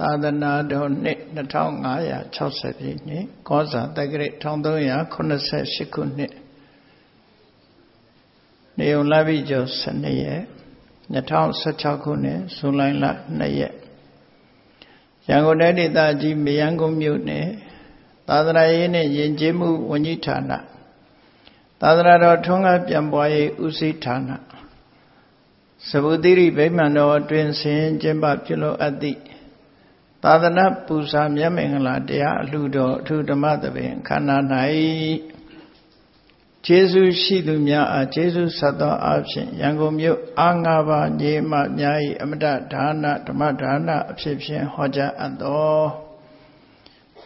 သာသနာတော်နှစ်2560ပြည့်နှစ်ကောဇာတက္ကရာ1388ခုနှစ်နေုံလပိကျော်12ရက်2016ခုနှစ်ဇူလိုင်လ2ရက်ရန်ကုန်တိုင်းဒေသကြီးမယန်းကုန်းမြို့နယ်သာသနာရေးနဲ့ယဉ်ကျေးမှုဝန်ကြီးဌာနသာသနာတော်ထွန်းကားပြန်ပွားရေးဦးစီးဌာနသဗုတိရိဗိမာန်တော်အတွင်ဆင်ကျင်းပပြုလုပ်အပ်သည့် သာသနာပူဇာမြတ်မင်္ဂလာတရားအလှူတော်အထူးဓမ္မသဘင်ခန္ဓာ၌ကျေးဇူးရှိသူများအားကျေးဇူးဆက်သောအဖြစ်ရန်ကုန်မြို့အာငါပါညီမများ၏အမတဒါနဓမ္မဒါနအဖြစ်ဖြင့်ဟောကြားအပ်သော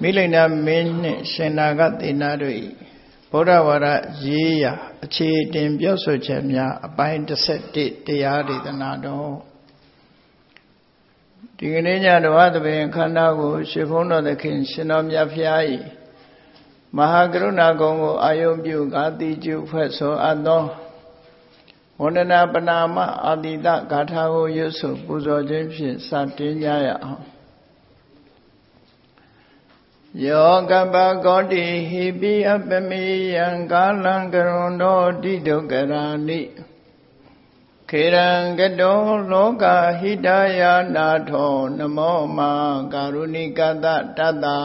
မိလိန်နာမင်းနှင့်ရှင်နာကသေနာတို့၏ဗုဒ္ဓဝါဒရေးရာအခြေတင်ပြောဆိုချက်များအပိုင်း17တရားဒေသနာတော် ဒီကနေ့ညတော်ဝသဘင်ခန္ဓာကိုရှင်ဘုန်းတော်သခင် ရှင်တော်မြတ်ဖျား၏မဟာကရုဏာကုံကိုအာယုံပြုကာတိကျုဖွဲ့ဆိုအပ်သောဝန္ဒနာပနာမအာတိတဂါထာကိုရွတ်ဆိုပူဇော်ခြင်းဖြင့်စတင်ကြရအောင်ယောကပကောတိဟိပိအပမေယံကာလံကရွန်တော်တိဒုက္ကရာနိ ခေရံကတောလောကဟိတယာနာထောနမောမာကာရုဏိကတတတ္တာ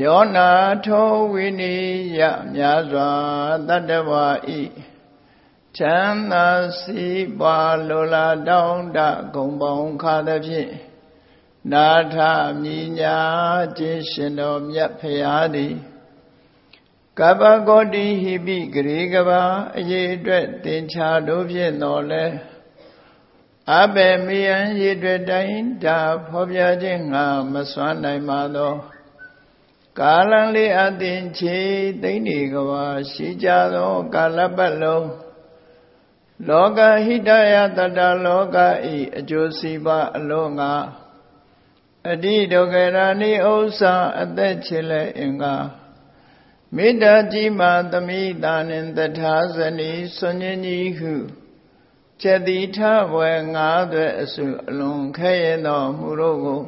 ယောနာထောဝိနိယမြာစွာတတ္တဝါဤချမ်းသာစီပွားလိုလားတောင်းတဂုံပေါင်းခါသဖြင့်နာထမြညာခြင်းရှင်တော်မြတ်ဖရာသည် ကပ္ပကောတိဟိပိဂရေကဘာအရေးအတွက်တင်ချာတို့ဖြင့်တော်လဲအဘယ်မယံရေအတွက်တိုင်းဒါဖော်ပြခြင်းငါမစွမ်းနိုင်ပါသောကာလံလေးအသင်ချေသိမ့်နေကဘာရှိကြသောကာလပတ်လုံးလောကဟိတယတတလောကဤအကျိုးစီးပွားအလုံးငါအတိဒုက္ခရာနိဥ္စာအသက်ချေလဲအင်္ဂါ မေတ္တာကြီးမှသမိတာနှင့်တထာဇနီဆွန်ញင်းကြီးဟုချက်တိထဘွယ်ငါးသွဲအစုအလွန်ခဲရသောမူတို့ကို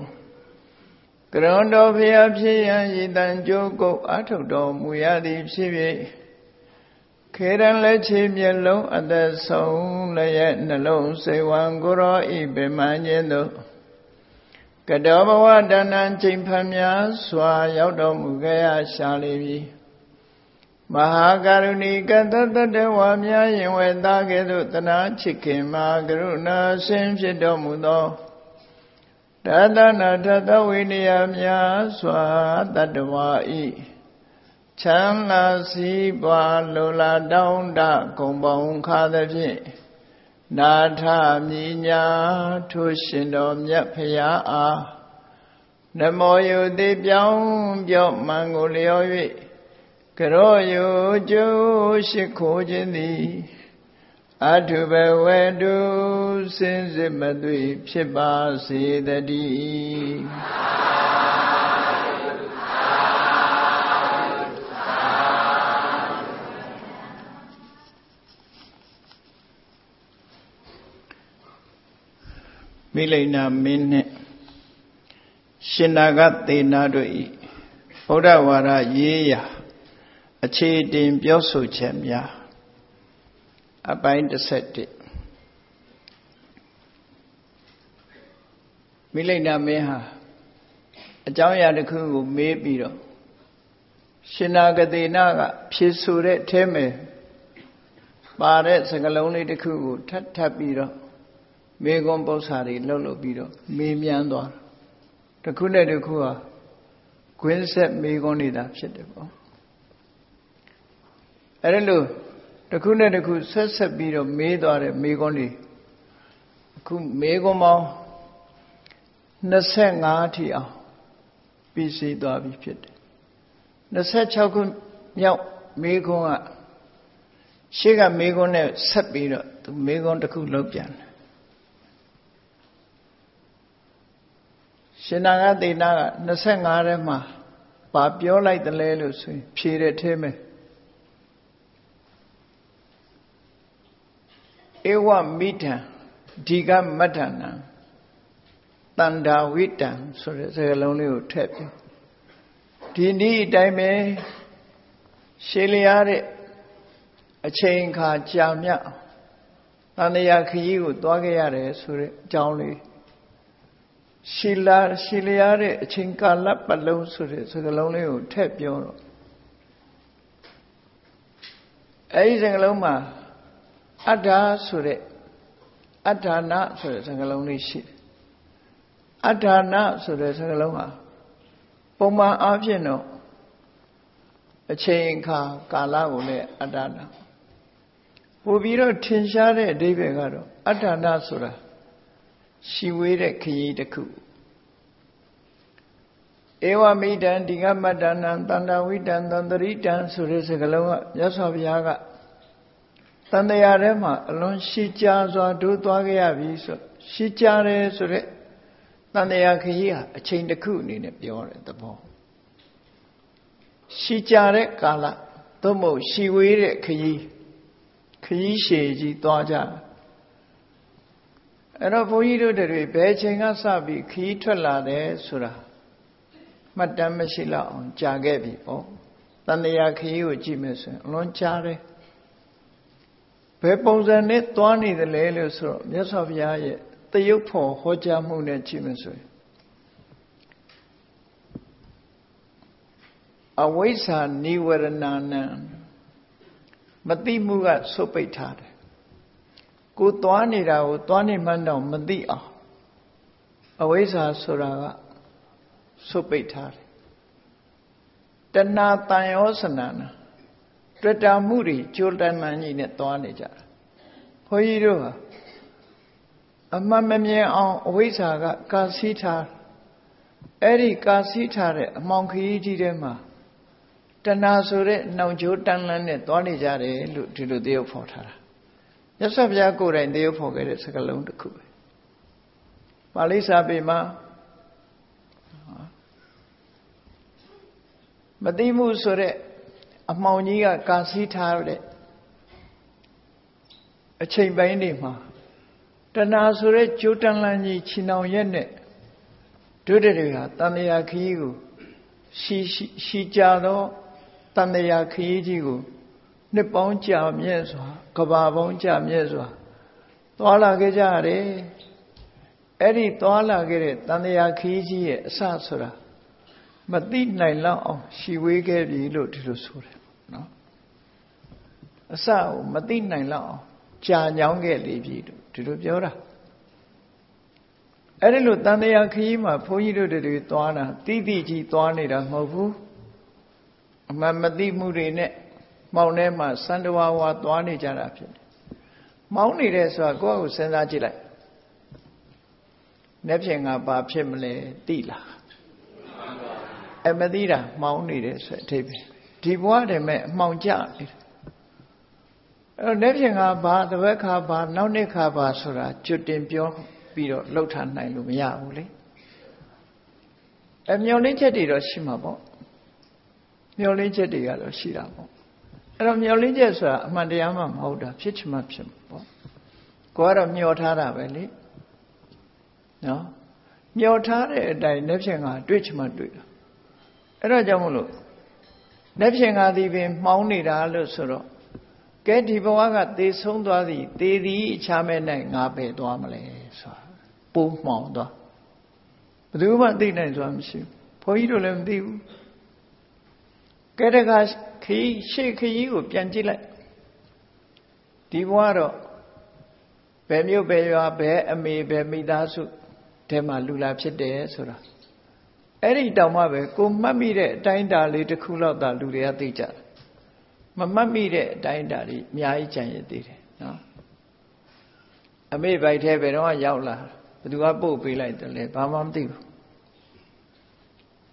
ကရုဏတော်ဖျားဖြစ်ရန်ရည်တန်ကြိုးကုတ်အထုတ်တော်မူရသည်ဖြစ်၍ခေရန်လက်ချေမျက်လုံးအသက်ဆုံးလည်းရဲ့နှလုံးစိတ်ဝံကိုရောဤပင်မခြင်းတို့ကတောဘဝတဏ္ဏချိန်ဖန်များစွာရောက်တော်မူခဲ့ရရှာလိပြီ မဟာကရုဏီကတတတဝါများရင်ဝဲသားကဲ့သို့တနာချစ်ခင်မှာကရုဏာဆင်းဖြစ်တော်မူသောတသနာထသဝိနည်းများစွာတတ္တဝါဤချမ်းသာစီးပွားလိုလားတောင်းတဂုံပေါင်းခါသဖြင့်နာထမြညာထိုရှင်တော်မြတ်ဖရာအားနမောယုတိပြောင်းပြော့မှန်ကိုလျော်၍ ကရောယုကျိုးရှိခိုးခြင်းသည်အထုဘဝတုစင်စစ်မသွေဖြစ်ပါစေတည်းမိလိန်နာမင်းနှင့်ရှင်နာကသေနာတို့ဤဘုရားဝါဒရေးရာ အခြေတင်ပြောဆိုချက်များအပိုင်း17မိလိန်နာမင်းဟာအကြောင်းအရာတစ်ခုကိုမေးပြီးတော့ရှင်နာဂတိနာကဖြေဆိုတဲ့အထဲမှာပါတဲ့စကားလုံးလေးတစ်ခုကိုထပ်ထပ်ပြီးတော့မေကွန်ပု္ပ္ပာတွေလှုပ်လှုပ်ပြီးတော့မေးမြန်းသွားတစ်ခုနဲ့တစ်ခုဟာကွင်းဆက်မေကွန်နေတာဖြစ်တယ်ပေါ့ အဲ့ဒါလို့တစ်ခုနဲ့တစ်ခုဆက်ဆက်ပြီးတော့မေးသွားတဲ့မေးခွန်းတွေအခုမေးခွန်းပေါင်း25ထိအောင်ပြီးစီးသွားပြီဖြစ်တယ်26ခုမြောက်မေးခွန်းကရှေ့ကမေးခွန်းနဲ့ဆက်ပြီးတော့သူမေးခွန်းတစ်ခုလုပ်ပြန်တယ်ရှင်နာဂသေနာက25ထဲမှာဘာပြောလိုက်တယ်လဲလို့ဆိုရင်ဖြေတဲ့ထဲမှာ ဧဝမိထံဒီကမတ္ထနံတန္တာဝိတံဆိုတဲ့စကားလုံးလေးကိုထည့်ပြောဒီနည်းအတိုင်းပဲရှေးလျားတဲ့အချိန်ခါကြာမြတ်တန်တရာခရီးကိုသွားခဲ့ရတယ်ဆိုတဲ့အကြောင်းလေးရှီလာရှီလျားတဲ့အချိန်ကာလပတ်လုံးဆိုတဲ့စကားလုံးလေးကိုထည့်ပြောတော့အဲဒီစကားလုံးမှာ အတ္တဆိုတဲ့အဋ္ဌာဏဆိုတဲ့စကားလုံးလေးရှိတယ်အဋ္ဌာဏဆိုတဲ့စကားလုံးဟာပုံမှန်အားဖြင့်တော့အချိန်အခါကာလကိုလည်းအတ္တနာပို့ပြီးတော့ထင်ရှားတဲ့အဓိပ္ပာယ်ကတော့အဋ္ဌာဏဆိုတာရှိဝေးတဲ့ခရီးတစ်ခုဧဝမိတံဒီကမတ္တနံတန္တဝိတံသန္တရိတံဆိုတဲ့စကားလုံးကမြတ်စွာဘုရားက တန်တရားထဲမှာအလွန်ရှိကြစွာဒိုးသွားခဲ့ရပြီဆိုရှိကြတယ်ဆိုတဲ့တန်တရားခရီးဟာအချိန်တစ်ခုအနေနဲ့ပြောတဲ့သဘောရှိကြတဲ့ကာလသို့မဟုတ်ရှိဝေးတဲ့ခရီးခရီးရှည်ကြီးသွားကြအဲ့တော့ဘုန်းကြီးတို့တွေဘယ်ချိန်ကစပြီးခရီးထွက်လာတယ်ဆိုတာမှတ်တမ်းမရှိတော့အောင်ကြာခဲ့ပြီပေါ့တန်တရားခရီးကိုကြည့်မယ်ဆိုရင်အလွန်ကြာတယ် ဘယ်ပုံစံနဲ့သွားနေသလဲလို့ဆိုတော့မြတ်စွာဘုရားရဲ့တယုတ်ဖို့ဟောကြားမှုနဲ့ကြည့်မယ်ဆိုရင်အဝိဇ္ဇာနိဝရဏနံမသိမှုကဆုတ်ပိတ်ထားတယ်ကိုသွားနေတာကိုသွားနေမှန်းတော့မသိအောင်အဝိဇ္ဇာဆိုတာကဆုတ်ပိတ်ထားတယ်တဏှာတန်ရောစနနာ တွေ့တာမှုတွေကြိုးတန်းမှန်ကြီးနဲ့သွားနေကြတာဘုန်းကြီးတို့ဟာအမှန်မမြင်အောင်အဝိဇ္ဇာက ကာစီးထားအဲ့ဒီကာစီးထားတဲ့အမောင်ခရီးကြီးထဲမှာတဏှာဆိုတဲ့နှောင်ကြိုးတန်းလန်းနဲ့သွားနေကြတယ်လို့ဒီလိုသရုပ်ဖော်ထားတာမြတ်စွာဘုရားကိုယ်တိုင်သရုပ်ဖော်ခဲ့တဲ့စကားလုံးတစ်ခုပဲပါဠိစာပေမှာမသိမှုဆိုတဲ့ အမှောင်ကြီးကကာစီးထားတဲ့အချိန်ပိုင်းတွေမှာတဏှာဆိုတဲ့ကြိုးတန်လန်းကြီးချီနှောင်ရက်နဲ့ဒုဒရေဟာတန်တရာခရီးကိုရှီရှီကြတော့တန်တရာခရီးကြီးကိုနှစ်ပေါင်းကြာမြဲစွာကဘာပေါင်းကြာမြဲစွာသွားလာခဲ့ကြရတယ်အဲ့ဒီသွားလာခဲ့တဲ့တန်တရာခရီးကြီးရဲ့အစဆိုတာ မသိနိုင်လောက်အောင်ရှီဝေးခဲ့ပြီလို့ဒီလိုဆိုတယ်နော်အစကိုမသိနိုင်လောက်အောင်ကြာညောင်းခဲ့လေပြီလို့ဒီလိုပြောတာအဲ့ဒီလိုတန်တရားခရီးမှာဘုန်းကြီးတို့တွေသွားတာတိတိကြီးသွားနေတာမဟုတ်ဘူးအမှန်မသိမှုတွေနဲ့မောင်ထဲမှာစန္ဒဝါဝါသွားနေကြတာဖြစ်တယ်မောင်းနေတယ်ဆိုတာကိုယ့်ကိုစဉ်းစားကြည့်လိုက်။နေ့ဖြင့်ငါဘာဖြစ်မလဲသိလား။ အမသိတာမောင်းနေတယ်ဆိုအထိပ္ပယ်ဒီဘဝတည်းမဲ့အမှောင်ကျနေတယ်အဲ့တော့လက်ဖြင့်ကဘာတပတ်ခါဘာနောက်နှစ်ခါဘာဆိုတာကျွတ်တင်ပြောပြီးတော့လှုပ်ထားနိုင်လို့မရဘူးလေအမျော်လင့်ချက်တွေတော့ရှိမှာပေါ့မျော်လင့်ချက်တွေကတော့ရှိတာပေါ့အဲ့တော့မျော်လင့်ချက်ဆိုတာအမှန်တရားမှမဟုတ်တာဖြစ်ချင်မှဖြစ်မှာပေါ့ကိုကတော့မျောထားတာပဲလေနော်မျောထားတဲ့အတိုင်းလက်ဖြင့်ကတွေ့ချင်မှတွေ့တာ အဲ့တော့ကြောင့်မလို့လက်ဖြင့်ကသည်ပင်မှောင်းနေတာလို့ဆိုတော့ကဲဒီဘဝကသေဆုံးသွားသည်သေသည်အခြားမဲ့၌ငါပဲသွားမလဲဆိုတာပိုးမှောင်သွားဘယ်သူမှသိနိုင်စွာမရှိဘူးဘုန်းကြီးတို့လည်းမသိဘူးကဲတခါခီးရှေ့ခီးကိုပြန်ကြည့်လိုက်ဒီဘဝတော့ဘယ်မြို့ဘယ်ရွာဘယ်အမေဘယ်မိသားစုထဲမှာလူလာဖြစ်တယ်ဆိုတာ အဲ့ဒီတောင်မှပဲကိုမှတ်မိတဲ့အတိုင်းအတာလေးတစ်ခုလောက်သာလူတွေကသိကြတယ်မမှတ်မိတဲ့အတိုင်းအတာတွေအများကြီးကြံရသေးတယ်နော်အမေဘိုက်ထဲဘယ်တော့ရောက်လာဘယ်သူကပို့ပေးလိုက်တယ်လဲဘာမှမသိဘူး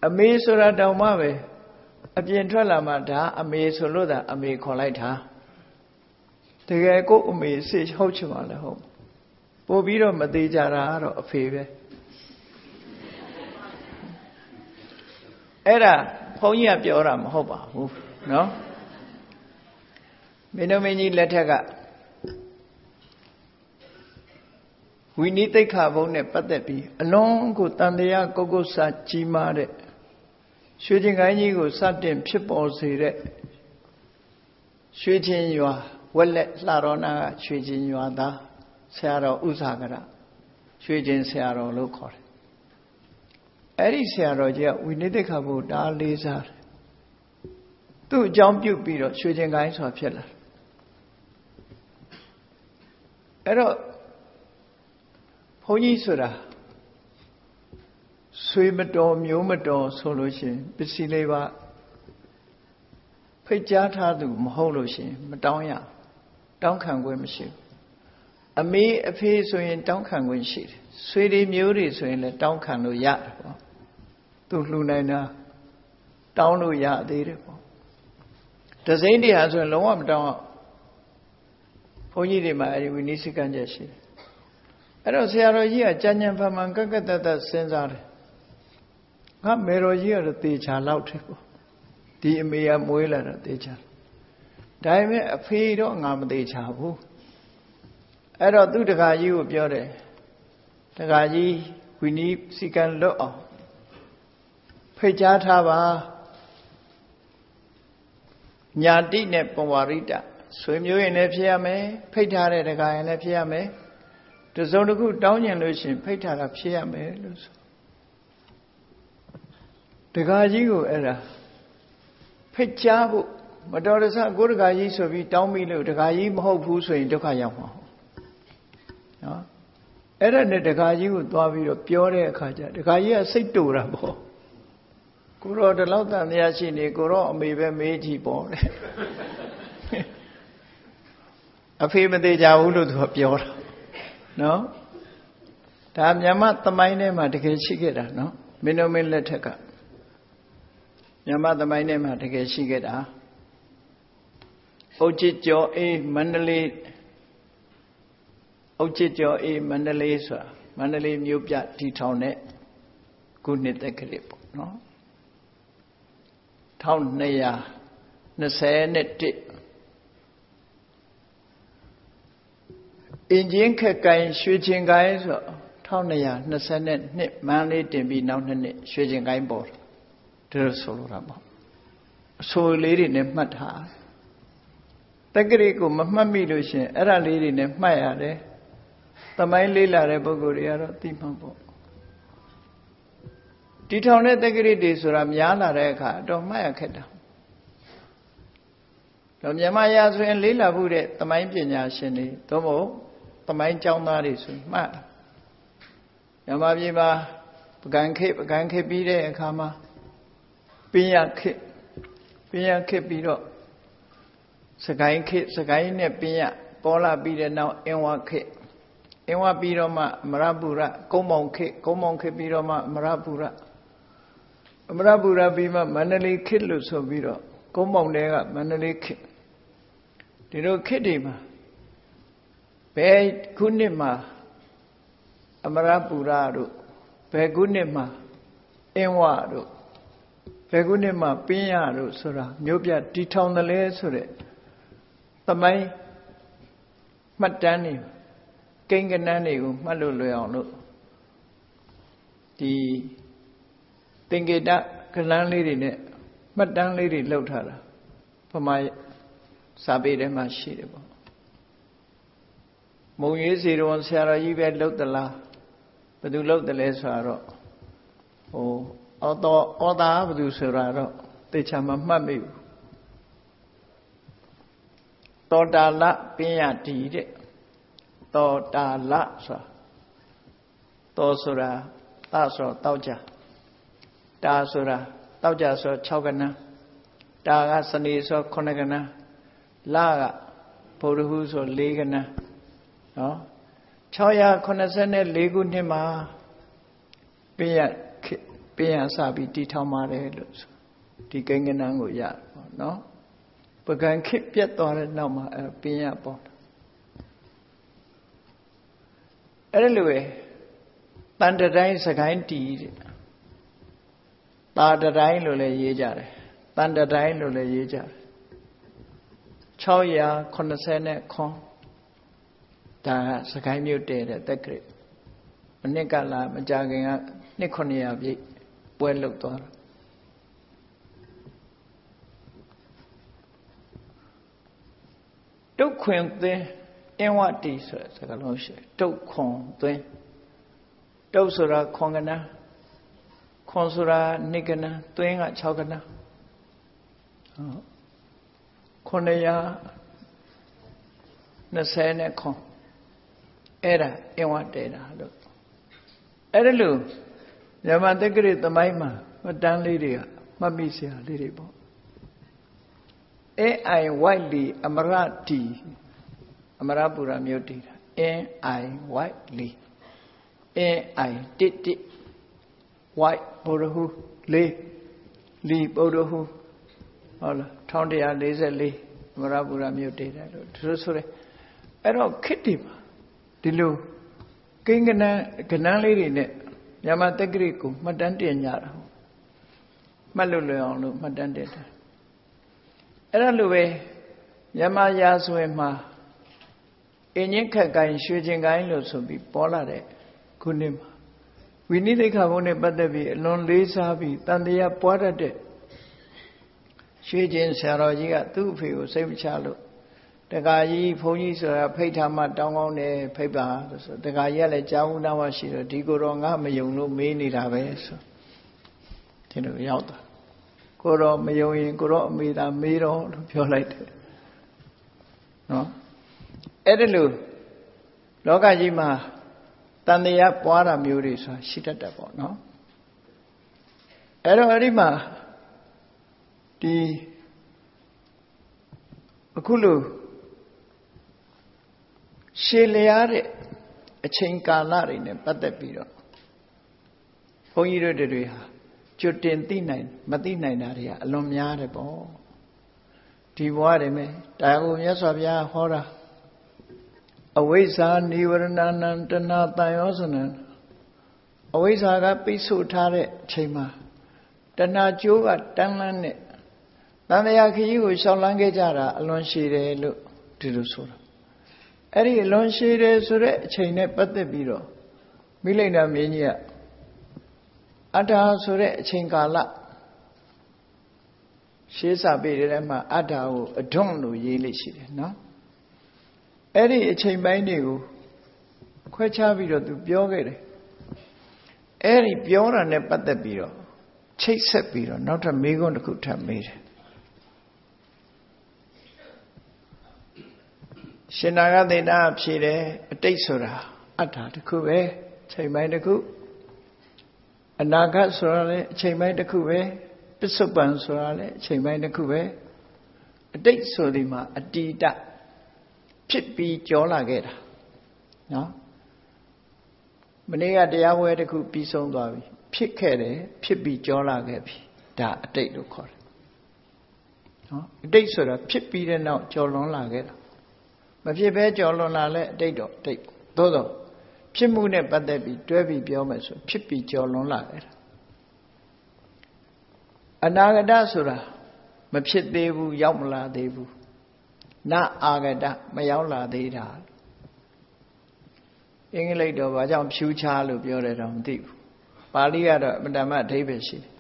အမေဆိုတာတောင်မှပဲအပြင်ထွက်လာမှဒါအမေဆိုလို့သာအမေခေါ်လိုက်တာတကယ်ကိုအမေစိတ်ဟုတ်ချင်ပါလဲဟုတ်ပို့ပြီးတော့မသေးကြတာကတော့အဖေပဲ အဲ့ဒါဘုန်းကြီးကပြောတာမဟုတ်ပါဘူးနော်မင်းတို့မင်းကြီးလက်ထက်ကဝိနည်းသိက္ခာဘုံနဲ့ပတ်သက်ပြီးအလွန်ကိုတန်တရားကိုကိုစာကြီးမားတဲ့ရွှေချင်းကိုင်းကြီးကိုစတင်ဖြစ်ပေါ်စေတဲ့ရွှေချင်းရွာဝက်လက်လှတော်နာကရွှေချင်းရွာသားဆရာတော်ဥဇာကရရွှေချင်းဆရာတော်လို့ခေါ်တယ် အဲ့ဒီဆရာတော်ကြီးကဝိနိသိက္ခာဘုတားလေးစားတယ်သူ့အကြောင်းပြုပြီးတော့ရွှေချင်းကိုင်းဆိုတာဖြစ်လာအဲ့တော့ဘုန်းကြီးဆိုတာဆွေမတော်မျိုးမတော်ဆိုလို့ရှိရင်ပစ္စည်းလေးပါဖိတ်ကြားထားသူမဟုတ်လို့ရှိရင်မတောင်းရတောင်းခံခွင့်မရှိဘူးအမေအဖေဆိုရင်တောင်းခံခွင့်ရှိတယ်ဆွေတွေမျိုးတွေဆိုရင်လည်းတောင်းခံလို့ရတယ်ပေါ့ သူလှူနိုင်တာတောင်းလို့ရသေးတယ်ပေါ့ဒဇိမ့်တရားဆိုရင်လုံးဝမတောင်းအောင်ဘုန်းကြီးတွေမှာအဲဒီဝိနည်းစကံချက်ရှိတယ်အဲ့တော့ဆရာတော်ကြီးကကြံ့ကြံ့ဖန်ဖန်ကက်ကက်တက်တက်စဉ်းစားတယ်ငါမေတော်ကြီးကတော့တေချာလောက်တယ်ပေါ့ဒီအမေကမွေးလာတော့တေချာဒါပေမဲ့အဖေတော့ငါမတေချာဘူးအဲ့တော့သူတကာကြီးကိုပြောတယ်တကာကြီးဝီနီးစီကံလွတ်အောင် ဖိတ်ကြားထားပါညာတိနဲ့ပဝရိတဆွေမျိုးရင်လည်းဖြစ်ရမယ်ဖိတ်ထားတဲ့တကာရင်လည်းဖြစ်ရမယ်တစုံတစ်ခုတောင်းကျင်လို့ရှင်ဖိတ်ထားတာဖြစ်ရမယ်လို့ဆိုတကာကြီးကိုအဲ့ဒါဖိတ်ကြားဖို့မတော်တဆကိုတကာကြီးဆိုပြီးတောင်းမိလို့တကာကြီးမဟုတ်ဘူးဆိုရင်ဒုက္ခရောက်မှာနော်အဲ့ဒါနဲ့တကာကြီးကိုသွားပြီးတော့ပြောတဲ့အခါကျတကာကြီးကစိတ်တူတာပေါ့ ကိုတော့ဒီလောက်တန်တရားရှိနေကိုတော့အမေပဲမေးကြည့်ပေါ့အဖေမသေးကြဘူးလို့သူကပြောတာနော်ဒါမြန်မာသမိုင်းထဲမှာတကယ်ရှိခဲ့တာနော်မင်းတို့မင်းလက်ထက်ကမြန်မာသမိုင်းထဲမှာတကယ်ရှိခဲ့တာအုတ်ချစ်ကျော်အေးမန္တလေးအုတ်ချစ်ကျော်အေးမန္တလေးဆိုတာမန္တလေးမြို့ပြတီထောင်တဲ့ခုနှစ်တက်ကလေးပေါ့နော် 1221အင်ဂျင်ခက်ကိုင်ရွှေချင်းကိုင်းဆို1222မန်းလေးတင်ပြီးနောက်နှစ်နှစ်ရွှေချင်းကိုင်းပေါ်တယ်ဒါလို့ဆိုလိုတာပေါ့အဆိုလေးတွေနဲ့မှတ်ထားတက္ကရီကိုမမှတ်မိလို့ရှင်အဲ့ဒါလေးတွေနဲ့မှတ်ရတယ်သမိုင်းလေးလာတဲ့ပုဂ္ဂိုလ်တွေကတော့သိမှပေါ့ တီထောင်တဲ့တက္ကရီတွေဆိုတာများလာတဲ့အခါတော့မှတ်ရခက်တာတော့မြန်မာရာဆိုရင် လေးလာမှုတဲ့သမိုင်းပညာရှင်တွေသို့မဟုတ်သမိုင်းကျောင်းသားတွေဆိုမှတ်မြန်မာပြည်မှာပကံခေပကံခေပြီးတဲ့အခါမှာပညာခေပညာခေပြီးတော့စကိုင်းခေစကိုင်းနဲ့ပညာပေါ်လာပြီးတဲ့နောက်အင်ဝခေအင်ဝပြီးတော့မှအမရပူရကုန်းမောင်ခေကုန်းမောင်ခေပြီးတော့မှအမရပူရ အမရပူရပြီးမှမန္တလေးခေလို့ဆိုပြီးတော့ကုန်းမောင်တွေကမန္တလေးခေဒီလိုခေတွေမှာဘယ်ခုနှစ်မှာအမရပူရတို့ဘယ်ခုနှစ်မှာအင်းဝတို့ဘယ်ခုနှစ်မှာပင်းရတို့ဆိုတာမြို့ပြတီထောင်တယ်လဲဆိုတဲ့သမိုင်းမှတ်တမ်းတွေကိန်းကနန်းတွေကိုမှတ်လို့လွယ်အောင်လို့ဒီ သင်္ကေတကလန်းလေးတွေနဲ့မှတ်တမ်းလေးတွေလောက်ထားတာဗမာစာပေထဲမှာရှိတယ်ပေါ့မုံရေးစီတော်ဆရာတော်ကြီးပဲလှုပ်သလားဘယ်သူလှုပ်တယ်လဲဆိုတော့ဟိုဩတော်ဩတာဘယ်သူဆိုတာတော့တေချာမမှတ်မိဘူးတောတာလပင်ရတီတဲ့တောတာလဆိုတာတောဆိုတာသဆိုတောက်ကြ တာဆိုတာတောက်ကြဆို6ကဏ္ဍတာကစနေဆို9ကဏ္ဍလကဗုဒ္ဓဟူဆို4ကဏ္ဍနော်684ခုနှစ်မှာပင်ရပင်ရစပြီးတည်ထောင်ပါတယ်လို့ဆိုဒီကိန်းကနန်းကိုရပေါ့နော်ပကံခေပြတ်သွားတဲ့နောက်မှာအဲပင်ရပေါ်အဲ့လိုပဲတန်တတိုင်းစကိုင်းတီတဲ့ တာတတိုင်းလို့လည်းရေးကြတယ်တန်တတိုင်းလို့လည်းရေးကြတယ်680နဲ့ခွန်ဒါကစကိုင်းမြို့တည်တဲ့တက်ကရစ်နှစ်ကလာမကြခင်ကနှစ်900ပြည့်ပွဲလုပ်သွားတာတုတ်ခွင်သွင်းအင်းဝတီဆိုတဲ့စကားလုံးရှိတုတ်ခွန်သွင်းတုတ်ဆိုတာခွန်ကနာ ခွန်ဆိုတာနိကနာသွင်းက6ကနာဟုတ်920နဲ့ခွန်အဲ့ဒါအင်းဝတဲတာလို့အဲ့ဒါလို့ညမတက္ကရိသမိုင်းမှာမတန်းလေးတွေကမှတ်မိစရာလေးတွေပေါ့ AI widely အမရတီအမရပူရမြို့တည်တာ AI widely AI တစ်တစ် white ဘုရဟုလေးလီဘုရဟုဟုတ်လား1144အမရပူရမြို့တည်တယ်လို့သူဆိုရဲအဲ့တော့ခစ်တီပါဒီလိုကိန်းကနန်းကနန်းလေးတွေနဲ့မြမတက္ကရိကိုမှတ်တမ်းတင်ကြတာမှတ်လို့လွယ်အောင်လို့မှတ်တမ်းတင်တယ်အဲ့ဒါလိုပဲမြမရာဇဝင်မှာအင်းချင်းခက်ကိုင်းရွှေချင်းကိုင်းလို့ဆိုပြီးပေါ်လာတဲ့ခုနှစ်မှာ ဝိနည်းသိက္ခာဘုံနဲ့ပတ်သက်ပြီးအလွန်လေးစားပြီးတန်တရားပွားတတ်တဲ့ရွှေချင်းဆရာတော်ကြီးကသူ့အဖေကိုစိတ်မချလို့တခါကြီးဘုန်းကြီးဆိုတာဖိတ်ထားမှတောင်းကောင်းတယ်ဖိတ်ပါလို့ဆိုတခါကြီးကလည်းကြားဘူးနာမရှိတော့ဒီကိုတော့ငါမယုံလို့မေးနေတာပဲဆိုဒီလိုရောက်တာကိုတော့မယုံရင်ကိုတော့အမေသာမေးတော့လို့ပြောလိုက်တယ်နော်အဲ့ဒါလို့လောကကြီးမှာ တန်တရားပွားတာမျိုးတွေဆိုတာရှိတတ်တယ်ပေါ့နော်အဲ့တော့အဲ့ဒီမှာဒီအခုလို့ရှည်လျားတဲ့အချိန်ကာလတွေနဲ့ပတ်သက်ပြီးတော့ဘုန်းကြီးတို့တွေဟာကျွတ်တင်သိနိုင်မသိနိုင်တာတွေကအလွန်များတယ်ပေါ့ဒီဘဝတွေမဲ့တရားကိုမြတ်စွာဘုရားဟောတာ အဝိဇ္ဇာနိဝရဏနံတဏတန်ယောဇနံအဝိဇ္ဇာကပိတ်ဆို့ထားတဲ့အချိန်မှာတဏကျိုးကတန်းလန်းနဲ့တန်တရားခကြီးကိုရှောင်လန်းခဲ့ကြတာအလွန်ရှိတယ်လို့ဒီလိုဆိုတာအဲ့ဒီအလွန်ရှည်တယ်ဆိုတဲ့အချိန်နဲ့ပတ်သက်ပြီးတော့မိလိန်နာမင်းကြီးကအတ္တဆိုတဲ့အချိန်ကာလရှေးစာပေတွေထဲမှာအတ္တကိုအဒွန့်လို့ရေးလိရှိတယ်နော် အဲ့ဒီအချိန်ပိုင်းတွေကိုခွဲခြားပြီးတော့သူပြောခဲ့တယ်အဲ့ဒီပြောတာနဲ့ပတ်သက်ပြီးတော့ချိတ်ဆက်ပြီးတော့နောက်ထပ်မေးခွန်းတစ်ခုထပ်မေးတယ်ရှင်နာဂသေနာဖြေတယ်အတိတ်ဆိုတာအတ္တတစ်ခုပဲချိန်ပိုင်းတစ်ခုအနာဂတ်ဆိုတာလည်းအချိန်ပိုင်းတစ်ခုပဲပစ္စုပန်ဆိုတာလည်းအချိန်ပိုင်းတစ်ခုပဲအတိတ်ဆိုဒီမှာအတီတ ဖြစ်ပြီးကြောလာခဲ့တာနော်မနေ့ကတရားဝဲတစ်ခုပြီးဆုံးသွားပြီဖြစ်ခဲ့တယ်ဖြစ်ပြီးကြောလာခဲ့ပြီဒါအတိတ်လို့ခေါ်တယ်နော်အတိတ်ဆိုတာဖြစ်ပြီးတဲ့နောက်ကြော်လွန်လာခဲ့တာမဖြစ်ဘဲကြော်လွန်လာလဲအတိတ်တော့တိတ်သို့တော့ဖြစ်မှုနဲ့ပတ်သက်ပြီးတွဲပြီးပြောမယ်ဆိုဖြစ်ပြီးကြော်လွန်လာတယ်အနာဂတဆိုတာမဖြစ်သေးဘူးရောက်မလာသေးဘူး နအာဂတမရောက်လာသေးတာအင်္ဂလိပ်တော့ဘာကြောင့်ဖြူချလို့ပြောတယ်တော့မသိဘူးပါဠိကတော့အမတမအဓိပ္ပာယ်ရှိတယ်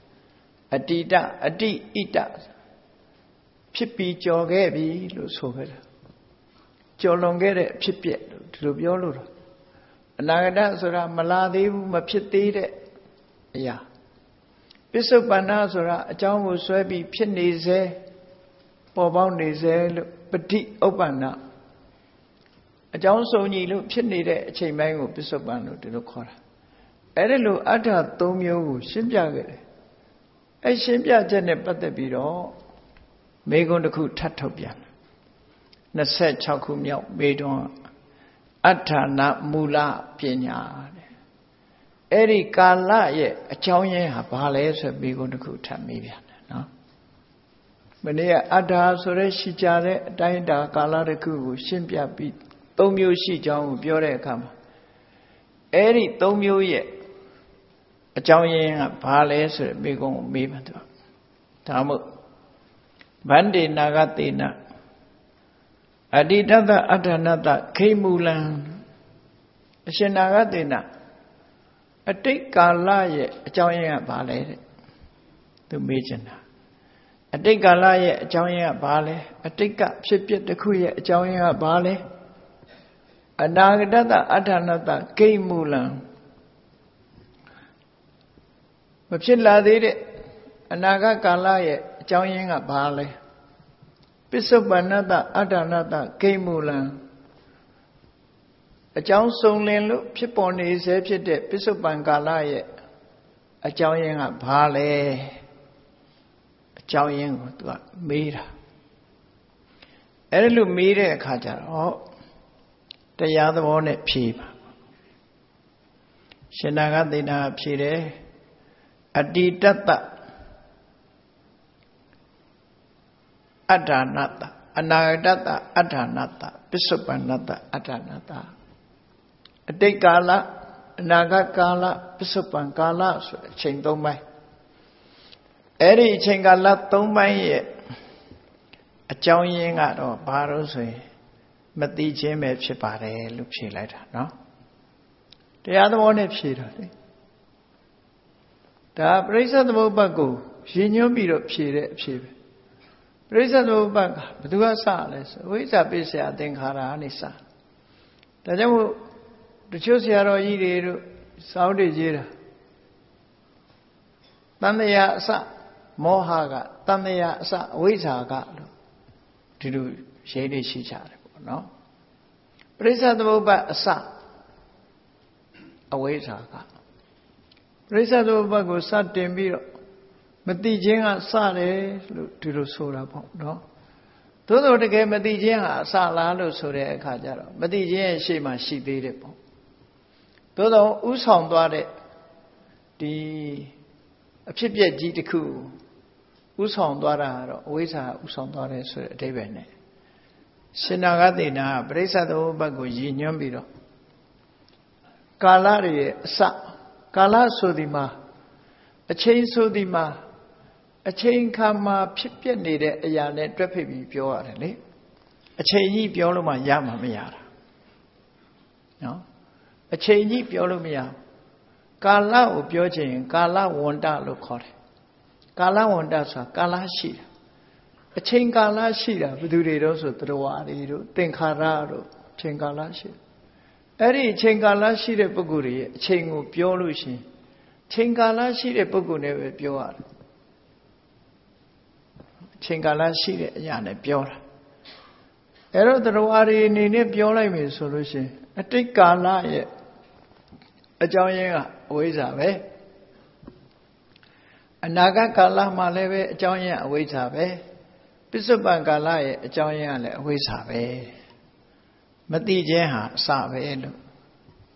အတိတအတိဣတဖြစ်ပြီးကြော်ခဲ့ပြီလို့ဆိုခဲ့တယ်ကျော်လွန်ခဲ့တဲ့အဖြစ်ပြက်လို့ဒီလိုပြောလို့တော့အနာဂတ်ဆိုတာမလာသေးဘူးမဖြစ်သေးတဲ့အရာပစ္စုပန်နာဆိုတာအကြောင်းကိုဆွဲပြီးဖြစ်နေစေ ပေါ်ပေါက်နေစေလို့ပฏิဥပ္ပန္နအကြောင်းစုံညီလို့ဖြစ်နေတဲ့အချိန်ပိုင်းကိုပစ္စုပန်လို့ဒီလိုခေါ်တာအဲ့ဒီလိုအတ္တ၃မျိုးကိုရှင်းပြခဲ့တယ်အဲ့ရှင်းပြချက်နဲ့ပတ်သက်ပြီးတော့မေခွန်းတစ်ခုထပ်ထုတ်ပြန်26ခုမြောက်မေတွန်းအဋ္ဌာဏမူလပညာတဲ့အဲ့ဒီကာလရဲ့အကြောင်းရင်းဟာဘာလဲဆိုပြီးကိုတစ်ခုထပ်မေးပြန်တယ်နော် မနေ့ကအတ္ဌာဆိုတဲ့ရှိကြတဲ့အတိုင်းတာကာလတစ်ခုကိုရှင်းပြပြီး၃မျိုးရှိကြောင်းကိုပြောတဲ့အခါမှာအဲ့ဒီ၃မျိုးရဲ့အကြောင်းရင်းကဘာလဲဆိုတဲ့မိကုံကိုမေးမှတော့ဒါမို့ဗန္တေနာဂတေနာအတ္တိတတအဋ္ဌနတခိမူလံအရှင်နာဂတေနအတိတ်ကာလရဲ့အကြောင်းရင်းကဘာလဲတဲ့သူမေးချင်တာ အတိတ်ကာလရဲ့အကြောင်းရင်းကဘာလဲအတိတ်ကဖြစ်ပျက်တစ်ခုရဲ့အကြောင်းရင်းကဘာလဲအနာဂတအဋ္ဌနတဂိတ်မူလံမဖြစ်လာသေးတဲ့အနာဂတ်ကာလရဲ့အကြောင်းရင်းကဘာလဲပစ္စုပန်နတအဋ္ဌနတဂိတ်မူလံအကြောင်းစုံလင်လို့ဖြစ်ပေါ်နေစေဖြစ်တဲ့ပစ္စုပန်ကာလရဲ့အကြောင်းရင်းကဘာလဲအ ကြောင်းရင်းကိုသူကမေးတာအဲ့ဒါလို့မေးတဲ့အခါကျတော့တရားသဘောနဲ့ဖြေပါရှင်နာကသေနာဖြေတယ်အတ္တိတတ္တအဋ္ဌာနတ္တအနာဂတတအဋ္ဌာနတ္တပစ္စုပန်နတ္တအဋ္ဌာနတ္တအတိတ်ကာလအနာဂတ်ကာလပစ္စုပန်ကာလဆိုအချိန်၃ပိုင်း အဲ့ဒီအချိန်ကာလ၃ပိုင်းရဲ့အကြောင်းရင်းကတော့ဘာလို့ဆိုရင်မသိခြင်းပဲဖြစ်ပါတယ်လို့ဖြေလိုက်တာเนาะတရားသဘောနဲ့ဖြေတာလေဒါပရိစ္ဆေသမုပ္ပါကိုရည်ညွှန်းပြီးတော့ဖြေတဲ့အဖြေပဲပရိစ္ဆေသမုပ္ပါကဘယ်သူကစလဲဆိုဝိဇ္ဇာပိစ္ဆရာသင်္ခါရကနေစဒါကြောင့်မို့တချို့ဆရာတော်ကြီးတွေတို့စောင်းတွေရေးတာတန်တရာအစ မောဟကတန်တရာအစအဝိဇ္ဇာကလို့ဒီလိုရေးနေရှိကြတယ်ပေါ့နော်ပရိစ္ဆေသမုပ္ပါအစအဝိဇ္ဇာကပရိစ္ဆေသမုပ္ပါကိုစတင်ပြီးတော့မတိခြင်းကစတယ်လို့ဒီလိုဆိုတာပေါ့နော်သို့တော်တကယ်မတိခြင်းဟာအစလားလို့ဆိုတဲ့အခါကျတော့မတိခြင်းရဲ့ရှေ့မှာရှိသေးတယ်ပေါ့သို့တော့ဥဆောင်သွားတဲ့ဒီအဖြစ်ပြက်ကြီးတစ်ခု ဥဆောင်သွားတာကတော့အဝိဇ္ဇာဥဆောင်သွားတယ်ဆိုတဲ့အဓိပ္ပာယ်နဲ့ရှင်နာဂတိနာပရိစ္ဆသမုပ္ပါကိုရည်ညွှန်းပြီးတော့ကာလတွေရဲ့အစကာလဆိုဒီမှာအချိန်ဆိုဒီမှာအချိန်ခါမှာဖြစ်ပျက်နေတဲ့အရာနဲ့တွက်ဖိပြီးပြောရတယ်လေအချိန်ကြီးပြောလို့မှရမှာမရတာနော်အချိန်ကြီးပြောလို့မရကာလကိုပြောချင်ရင်ကာလဝန္တလို့ခေါ်တယ် ကာလဝန္တဆိုတာကာလရှိတာအချိန်ကာလရှိတာဘယ်သူတွေတော့ဆိုတရဝါတွေတို့သင်္ခါရတို့အချိန်ကာလရှိအဲ့ဒီအချိန်ကာလရှိတဲ့ပုဂ္ဂိုလ်တွေရဲ့အချိန်ကိုပြောလို့ရှိရင်ချိန်ကာလရှိတဲ့ပုဂ္ဂိုလ်နဲ့ပဲပြောရတယ်ချိန်ကာလရှိတဲ့အရာနဲ့ပြောတာအဲ့တော့တရဝါတွေအနေနဲ့ပြောလိုက်မယ်ဆိုလို့ရှိရင်အတိတ်ကာလရဲ့အကြောင်းရင်းကအဝိဇ္ဇာပဲ အနာဂတ်ကာလမှာလည်းပဲအကြောင်းရင်းအဝိဇ္ဇာပဲပစ္စုပန်ကာလရဲ့အကြောင်းရင်းကလည်းအဝိဇ္ဇာပဲမတိခြင်းဟာအစပဲလို့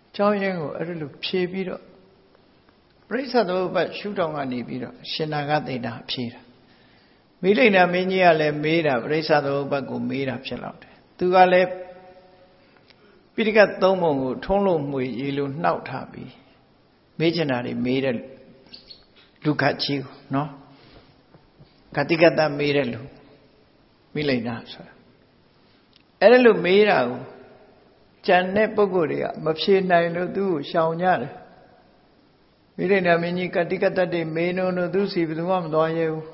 အကြောင်းရင်းကိုအဲ့လိုဖြေပြီးတော့ပရိစ္ဆသမုပ္ပါရှုထောင့်ကနေပြီးတော့ရှင်နာဂသိတာဖြေတာမိလိန်နာမင်းကြီးကလည်းမေးတာပရိစ္ဆသမုပ္ပါကိုမေးတာဖြစ်တော့တယ်သူကလည်းပိဋကတ်သုံးပုံကိုထုံးလို့မှွေရေလို့နှောက်ထားပြီးမေးချင်တာတွေမေးတဲ့ လူခတ်ကြီးကိုနော်ကတိကတမေးတဲ့လူမိလိန်နာဆိုတာအဲ့ဒါလို့မေးတာကိုကြံတဲ့ပုဂ္ဂိုလ်တွေကမဖြေနိုင်လို့သူ့ကိုရှောင်ကြတယ်မိလိန်နာမင်းကြီးကတိကတတွေမေးနုံတို့သူစီဘယ်သူမှမသွားရဲဘူး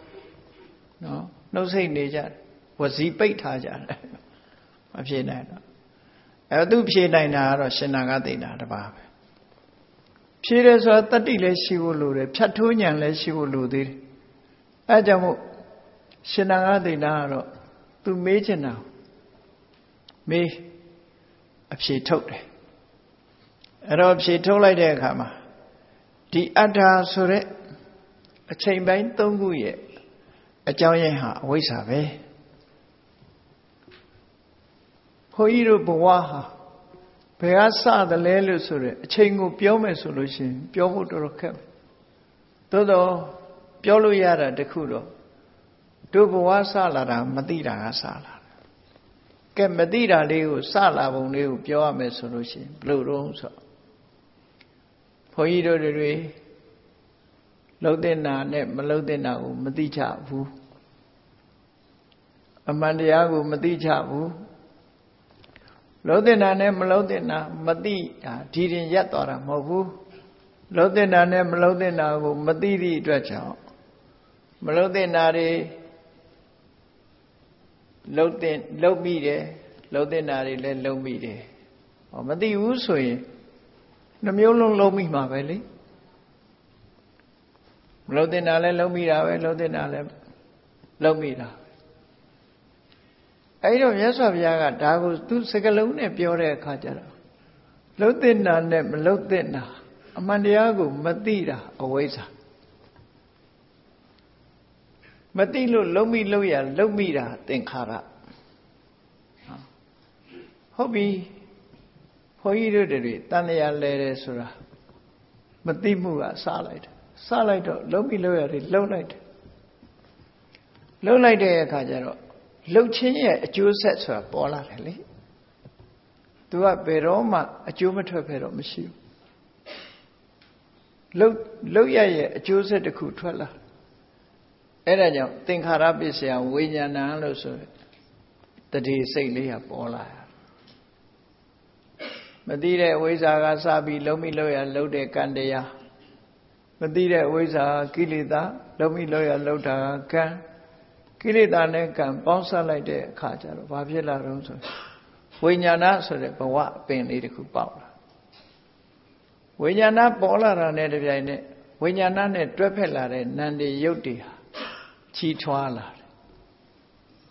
နော်နှုတ်ဆက်နေကြတယ်ဝစီပိတ်ထားကြတယ်မဖြေနိုင်တော့အဲသူဖြေနိုင်တာကတော့ရှင်နာကသိတာတပါပဲ ဖြေတယ်ဆိုတာတတ္တိလည်းရှိဖို့လိုတယ်ဖြတ်ထိုးဉဏ်လည်းရှိဖို့လိုသေးတယ်အဲကြောင့်မို့ရှင်နာကသိတာကတော့သူမေးချင်တာမေးအဖြေထုတ်တယ်အဲ့တော့ဖြေထုတ်လိုက်တဲ့အခါမှာဒီအတ္ထာဆိုတဲ့အချိန်ပိုင်း၃ခုရဲ့အကြောင်းရင်းဟာအဝိဇ္ဇာပဲဘုန်းကြီးတို့ဘဝဟာ ဘယ်ကစသလဲလို့ဆိုရယ်အချိန်ကိုပြောမယ်ဆိုလို့ရှိရင်ပြောဖို့တော်တော်ခက်သို့တော့ပြောလို့ရတာတခုတော့တို့ဘဝစလာတာမသိတာကစလာကဲမသိတာလေးကိုစလာပုံလေးကိုပြောရမယ်ဆိုလို့ရှိရင်ဘယ်လိုတော့ဆိုဘုန်းကြီးတို့တွေလှုပ်တဲ့နာနဲ့မလှုပ်တဲ့နာကိုမသိချဘူးအမှန်တရားကိုမသိချဘူး လုံးတဲ့နာနဲ့မလုံးတဲ့နာမသိတာဒီရင်ရက်သွားတာမဟုတ်ဘူးလုံးတင်တာနဲ့မလုံးတင်တာကိုမသိသည့်အတွက်ကြောင့်မလုံးတင်တာတွေလုံးတင်လုံးမိတယ်လုံးတင်တာတွေလည်းလုံးမိတယ်ဟောမသိဘူးဆိုရင်နှမျိုးလုံးလုံးမိမှာပဲလေမလုံးတင်တာလည်းလုံးမိတာပဲလုံးတင်တာလည်းလုံးမိတာ အဲဒီတော့မြတ်စွာဘုရားကဒါကိုသူစကလုံးနဲ့ပြောတဲ့အခါကျတော့လုံးတင်တာနဲ့မလုံးတင်တာအမှန်တရားကိုမသိတာအဝိဇ္ဇာမသိလို့လုံးမိလို့ရလုံးမိတာသင်္ခါရဟုတ်ပြီဘုန်းကြီးတို့တွေတန်တရားလဲတယ်ဆိုတာမသိမှုကစလိုက်တယ်စလိုက်တော့လုံးမိလို့ရတယ်လုံးလိုက်တယ်လုံးလိုက်တဲ့အခါကျတော့ လှုပ်ခြင်းရဲ့အကျိုးဆက်ဆိုတာပေါ်လာတယ်လေသူကဘယ်တော့မှအကျိုးမထွက်ဖဲတော့မရှိဘူးလှုပ်လှုပ်ရရဲ့အကျိုးဆက်တစ်ခုထွက်လာအဲ့ဒါကြောင့်သင်္ခါရပစ္စယဝိညာဏလို့ဆိုတတိစိတ်လေးကပေါ်လာမသိတဲ့အဝိဇ္ဇာကစပြီးလုံးမိလို့ရလှုပ်တဲ့ကံတရားမသိတဲ့အဝိဇ္ဇာကိလေသာလုံးမိလို့ရလှုပ်တာကံ ကိလေသာနဲ့ကံပေါင်းစပ်လိုက်တဲ့အခါကျတော့ဘာဖြစ်လာတော့ဆိုဝိညာဏဆိုတဲ့ဘဝအပင်လေးတစ်ခုပေါက်လာဝိညာဏပေါ်လာတာနဲ့တပြိုင်နက်ဝိညာဏနဲ့တွဲဖက်လာတဲ့နန္ဒီရုပ်တွေဟာချီထွားလာတယ်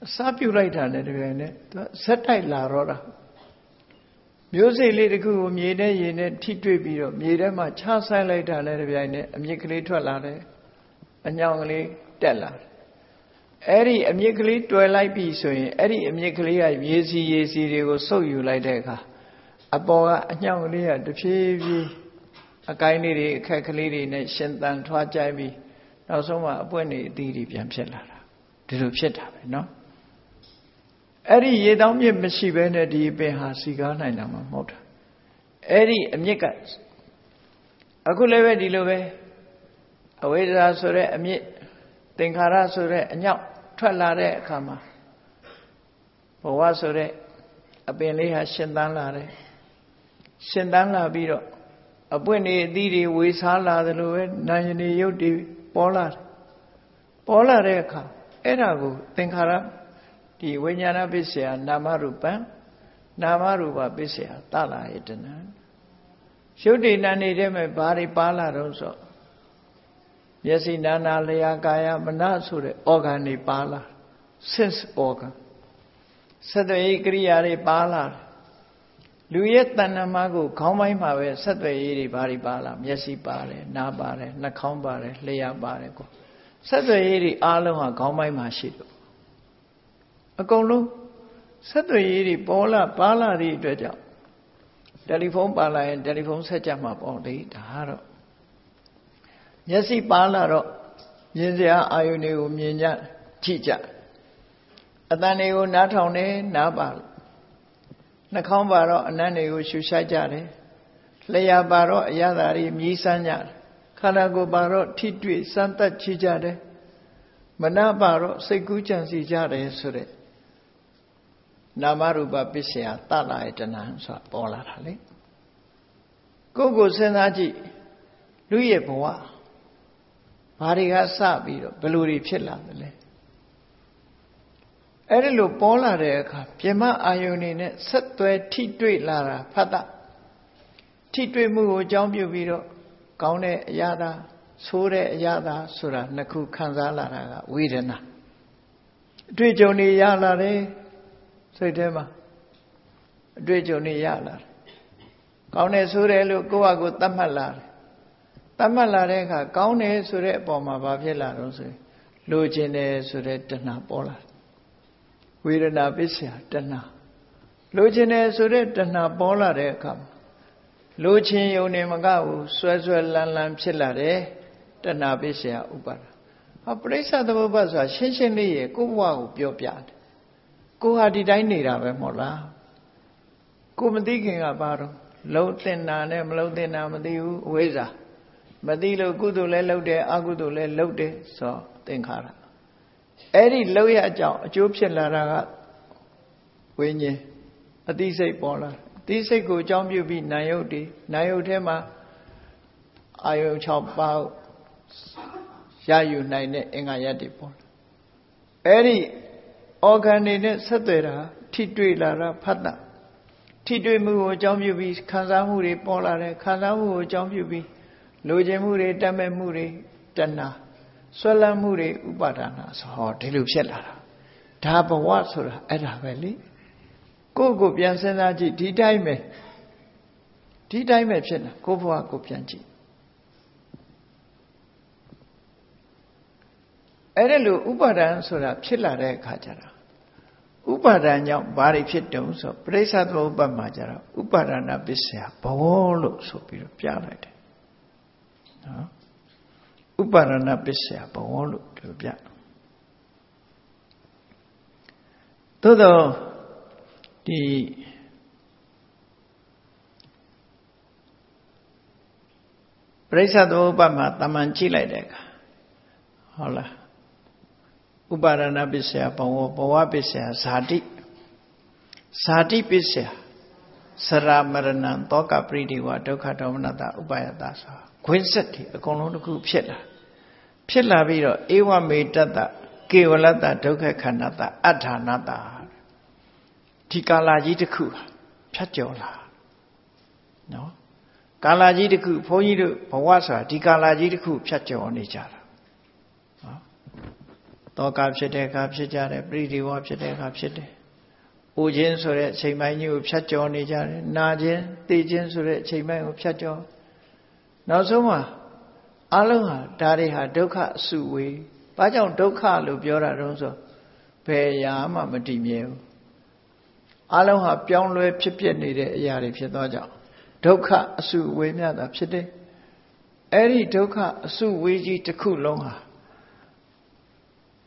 အစပြုတ်လိုက်တာနဲ့တပြိုင်နက်သူဇက်တိုက်လာတော့တာမျိုးစိတ်လေးတစ်ခုကိုမြေနဲ့ရေနဲ့ထိတွေ့ပြီးတော့မြေထဲမှာခြားဆိုင်လိုက်တာနဲ့တပြိုင်နက်အမြင့်ကလေးထွက်လာတယ်အညောင်ကလေးတက်လာတယ် အဲ့ဒီအမြင့်ကလေးတွယ်လိုက်ပြီဆိုရင်အဲ့ဒီအမြင့်ကလေးကရေစီရေစီတွေကိုစုပ်ယူလိုက်တဲ့အခါအပေါ်ကအညောင်ကလေးကတဖြည်းဖြည်းအကိုင်းလေးတွေအခက်ကလေးတွေနဲ့ရှင်သန်ထွားကြိုက်ပြီးနောက်ဆုံးမှအပွင့်တွေအသီးတွေပြန်ဖြစ်လာတာဒီလိုဖြစ်တာပဲเนาะအဲ့ဒီရေတောင်းမြစ်မရှိဘဲနဲ့ဒီပင်ဟာစီကားနိုင်တာမှမဟုတ်တာအဲ့ဒီအမြစ်ကအခုလည်းပဲဒီလိုပဲအဝိဇ္ဇာဆိုတဲ့အမြစ်သင်္ခါရဆိုတဲ့အညောက် ထွက်လာတဲ့အခါမှာဘဝဆိုတဲ့အပင်လေးဟာရှင်သန်လာတယ်ရှင်သန်လာပြီးတော့အပွင့်တွေအသီးတွေဝေစားလာသလိုပဲနာယနေရုပ်တွေပေါ်လာတယ်ပေါ်လာတဲ့အခါအဲ့ဒါကိုသင်္ခါရဒီဝိညာဏပစ္စယနာမရူပံနာမရူပပစ္စယတလာယတနာရုပ်တည်နာနေတဲ့မဲ့ဘာတွေပါလာတော့ဆို မျက်စိနာနာလျာကာယမနဆိုတဲ့ organ တွေပါလာ sense organ စက်သွေးကိရိယာတွေပါလာလူရဲ့တဏ္ဍမကိုခေါင်းပိုင်းမှာပဲဆက်သွယ်ရေးတွေဘာတွေပါလာမျက်စိပါတယ်နားပါတယ်နှာခေါင်းပါတယ်လျှာပါတယ်ကွာဆက်သွယ်ရေးတွေအားလုံးဟာခေါင်းပိုင်းမှာရှိလို့အကုန်လုံးဆက်သွယ်ရေးတွေပေါ်လာပါလာသည့်အတွက်ကြောင့်တယ်လီဖုန်းပါလာရင်တယ်လီဖုန်းဆက်ကြမှာပေါ့လေဒါကတော့ မျက်စိပါလာတော့မြင်စရာအာယုန်တွေကိုမြင်ကြကြည့်ကြအတန်တွေကိုနားထောင်နေနားပါနှာခေါင်းပါတော့အနံ့တွေကိုရှူရှိုက်ကြတယ်လျှာပါတော့အရသာတွေမြည်စမ်းကြတယ်ခန္ဓာကိုယ်ပါတော့ထိတွေ့စမ်းသပ်ချကြတယ်မနာပါတော့စိတ်ကူးကြံစီကြတယ်ဆိုတဲ့နာမရူပပစ္စယတလာယတနာဆိုတာပေါ်လာတာလေကိုယ့်ကိုစဉ်းစားကြည့်လူရဲ့ဘဝ ဘာတွေကစပြီးတော့ဘယ်လိုတွေဖြစ်လာသလဲအဲ့ဒီလိုပေါ်လာတဲ့အခါပြမအာယုန်နေနဲ့ဆက်သွဲထိတွေ့လာတာဖတ်တာထိတွေ့မှုကိုအကြောင်းပြုပြီးတော့ကောင်းတဲ့အရာသာဆိုးတဲ့အရာသာဆိုတာနှစ်ခုခံစားလာတာကဝေဒနာအတွေ့အကြုံတွေရလာတယ်စိတ်ထဲမှာအတွေ့အကြုံတွေရလာတယ်ကောင်းတယ်ဆိုတယ်လို့ကိုယ့်ဟာကိုယ်သတ်မှတ်လာတယ် တတ်မှတ်လာတဲ့အခါကောင်းတယ်ဆိုတဲ့အပေါ်မှာဘာဖြစ်လာတော့ဆိုလိုချင်တယ်ဆိုတဲ့တဏှာပေါ်လာဝေဒနာပစ္စယတဏှာလိုချင်တယ်ဆိုတဲ့တဏှာပေါ်လာတဲ့အခါလိုချင်ယုံနေမကဘူးဆွဲဆွဲလန်းလန်းဖြစ်လာတယ်တဏှာပစ္စယဥပါဒဟောပရိစ္ဆသမုပ္ပါဆိုတာရှင်းရှင်းလေးရေကိုယ့်ဘဝကိုပြောပြတယ်ကိုဟာဒီတိုင်းနေတာပဲမဟုတ်လားကိုမသိခင်ကဘာတော့လုံးတင်တာနဲ့မလုံးတင်တာမသိဘူးအဝိဇ္ဇာ မသိလို့ကုသိုလ်လည်းလုပ်တယ်အကုသိုလ်လည်းလုပ်တယ်ဆိုသင်္ခါရအဲ့ဒီလောက်ရအကြောင်းအကျိုးဖြစ်လာတာကဝိညာဉ်အသိစိတ်ပေါ်လာအသိစိတ်ကိုအကြောင်းပြုပြီးနာယုတ်ဒီနာယုတ်ထဲမှာအာယု6ပါးရယူနိုင်တဲ့အင်္ဂါရပ်တွေပေါ်လာအဲ့ဒီ organ တွေနဲ့ဆက်သွယ်တာထိတွေ့လာတာဖတ်တာထိတွေ့မှုကိုအကြောင်းပြုပြီးခံစားမှုတွေပေါ်လာတယ်ခံစားမှုကိုအကြောင်းပြုပြီး လိုချင်မှုတွေတတ်မဲ့မှုတွေတဏှာဆွဲလန်းမှုတွေဥပါဒနာဆိုဟောဒီလိုဖြစ်လာတာဒါဘဝဆိုတာအဲ့ဒါပဲလေကိုယ့်ကိုပြန်စဉ်းစားကြည့်ဒီတိုင်းပဲဒီတိုင်းပဲဖြစ်လာကိုယ့်ဘဝကိုပြန်ကြည့်အဲ့ဒါလို့ဥပါဒံဆိုတာဖြစ်လာတဲ့အခါကျတော့ဥပါဒံကြောင့်ဘာတွေဖြစ်တုံဆိုပရိစ္ဆသမုပ္ပါမှာကျတော့ဥပါဒနာပစ္စယဘဝလို့ဆိုပြီးတော့ပြလိုက်တယ် နော်ဥပါဒနာပစ္စယဘဝလို့ဒီလိုပြသို့တော့ဒီပရိစ္ဆသမုပ္ပါမှာတမန်ကြည့်လိုက်တဲ့အခါဟုတ်လားဥပါဒနာပစ္စယဘဝဘဝပစ္စယဇာတိဇာတိပစ္စယစရမရဏံတောကပရိဒီဝဒုက္ခဒေါမနတဥပယတဆို ခွင်းဆက်တွေအကုန်လုံးတစ်ခုဖြစ်လာဖြစ်လာပြီးတော့ဧဝမေတ္တကေဝလတ္တဒုက္ခခန္ဓတအဋ္ဌာနတဒီကာလကြီးတစ်ခုဖြတ်ကျော်လာနော်ကာလကြီးတစ်ခုဘုန်းကြီးတို့ဘဝဆိုတာဒီကာလကြီးတစ်ခုဖြတ်ကျော်နေကြတာတောကဖြစ်တဲ့အခါဖြစ်ကြတယ်ပရိဒီဝဖြစ်တဲ့အခါဖြစ်တယ်။အိုခြင်းဆိုတဲ့အချိန်ပိုင်းကြီးကိုဖြတ်ကျော်နေကြတယ်။နာခြင်းသိခြင်းဆိုတဲ့အချိန်ပိုင်းကိုဖြတ်ကျော် နောက်ဆုံးမှာအလုံးဟာဒါတွေဟာဒုက္ခအစုဝေး။ဘာကြောင့်ဒုက္ခလို့ပြောတာတုံးဆိုဘယ်ရာမှမတည်မြဲဘူး။အလုံးဟာပြောင်းလဲဖြစ်ပြနေတဲ့အရာတွေဖြစ်သောကြောင့်ဒုက္ခအစုဝေးမြတာဖြစ်တယ်။အဲ့ဒီဒုက္ခအစုဝေးကြီးတစ်ခုလုံးဟာ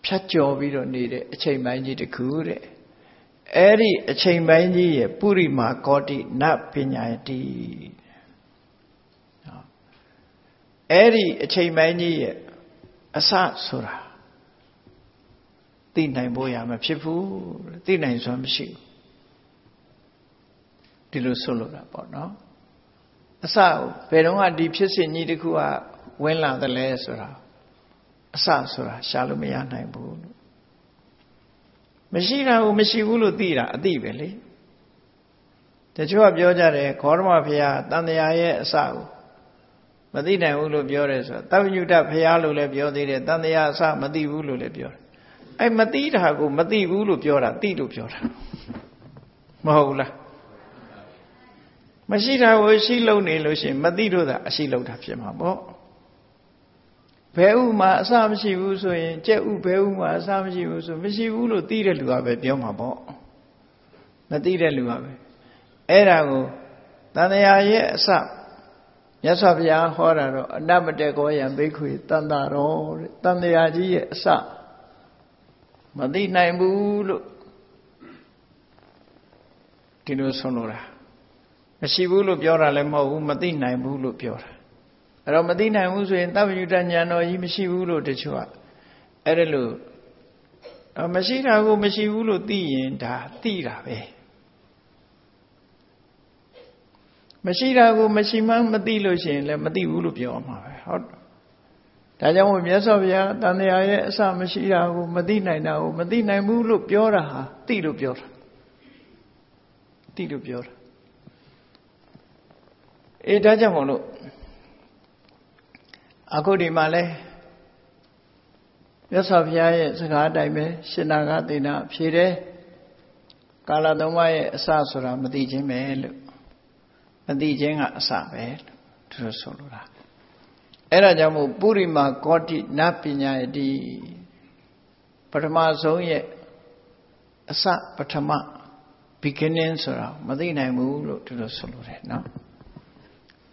ဖြတ်ကျော်ပြီးတော့နေတဲ့အချိန်ပိုင်းကြီးတခုတဲ့အဲ့ဒီအချိန်ပိုင်းကြီးရဲ့ပုရိမာကောတိနပညာတိ အဲ့ဒီအချိန်ပိုင်းကြီးရဲ့အစဆိုတာသိနိုင်ဖို့ရမဖြစ်ဘူးသိနိုင်စွမ်းမရှိဘူးဒီလိုဆိုလိုတာပေါ့နော်အစဘယ်တော့မှဒီဖြစ်စဉ်ကြီးတခုကဝင်လာတယ်လဲဆိုတာအစဆိုတာရှာလို့မရနိုင်ဘူးလို့မရှိတာကိုမရှိဘူးလို့သိတာအသိပဲလေတချို့ကပြောကြတယ်ခောရမဘုရားတန်တရာရဲ့အစကို မသိနိုင်ဘူးလို့ပြောတယ်ဆိုတော့တောညုတဘုရားလို့လည်းပြောသေးတယ်တန်တရာအစမသိဘူးလို့လည်းပြောတယ်အဲ့မသိတာကိုမသိဘူးလို့ပြောတာသိလို့ပြောတာမဟုတ်လားမရှိတာကိုရှိလုံနေလို့ရှိရင်မသိလို့သာအရှိလုံတာဖြစ်မှာပေါ့ဘဲဥမှာအစမရှိဘူးဆိုရင်ကြက်ဥဘဲဥမှာအစမရှိဘူးဆိုမရှိဘူးလို့သိတဲ့လူကပဲပြောမှာပေါ့မသိတဲ့လူကပဲအဲ့ဒါကိုတန်တရာရဲ့အစ မြတ်စွာဘုရားဟောတာတော့အနမတေကောယံဘိက္ခွေတန်တာရောတဲ့တန်တရာကြီးရဲ့အစမသိနိုင်ဘူးလို့ဒီလိုဆုံးလို့တာမရှိဘူးလို့ပြောတာလည်းမဟုတ်ဘူးမသိနိုင်ဘူးလို့ပြောတာအဲ့တော့မသိနိုင်ဘူးဆိုရင်တပ္ပညုတဉာဏ်တော်ကြီးမရှိဘူးလို့တချို့ကအဲ့ဒါလို့မရှိတာကိုမရှိဘူးလို့သိရင်ဒါသိတာပဲ မရှိတာကိုမရှိမှမသိလို့ရှိရင်လည်းမသိဘူးလို့ပြောမှာပဲဟုတ်ဒါကြောင့်မို့မြတ်စွာဘုရားတန်တရားရဲ့အစမရှိတာကိုမသိနိုင်တာကိုမသိနိုင်ဘူးလို့ပြောတာဟာသိလို့ပြောတာသိလို့ပြောတာအေးဒါကြောင့်မို့လို့အခုဒီမှာလဲမြတ်စွာဘုရားရဲ့စကားအတိုင်းပဲရှင်နာဂသေနာဖြေတယ်ကာလသုံးပါးရဲ့အစဆိုတာမသိခြင်းပဲလို့ မသိခြင်းကအစပဲလို့သူတို့ဆိုလိုတာအဲ့ဒါကြောင့်မို့ပုရိမာကောတိနပညာယတိပထမဆုံးရဲ့အစပထမ beginning ဆိုတာမသိနိုင်ဘူးလို့သူတို့ဆိုလိုတယ်နော်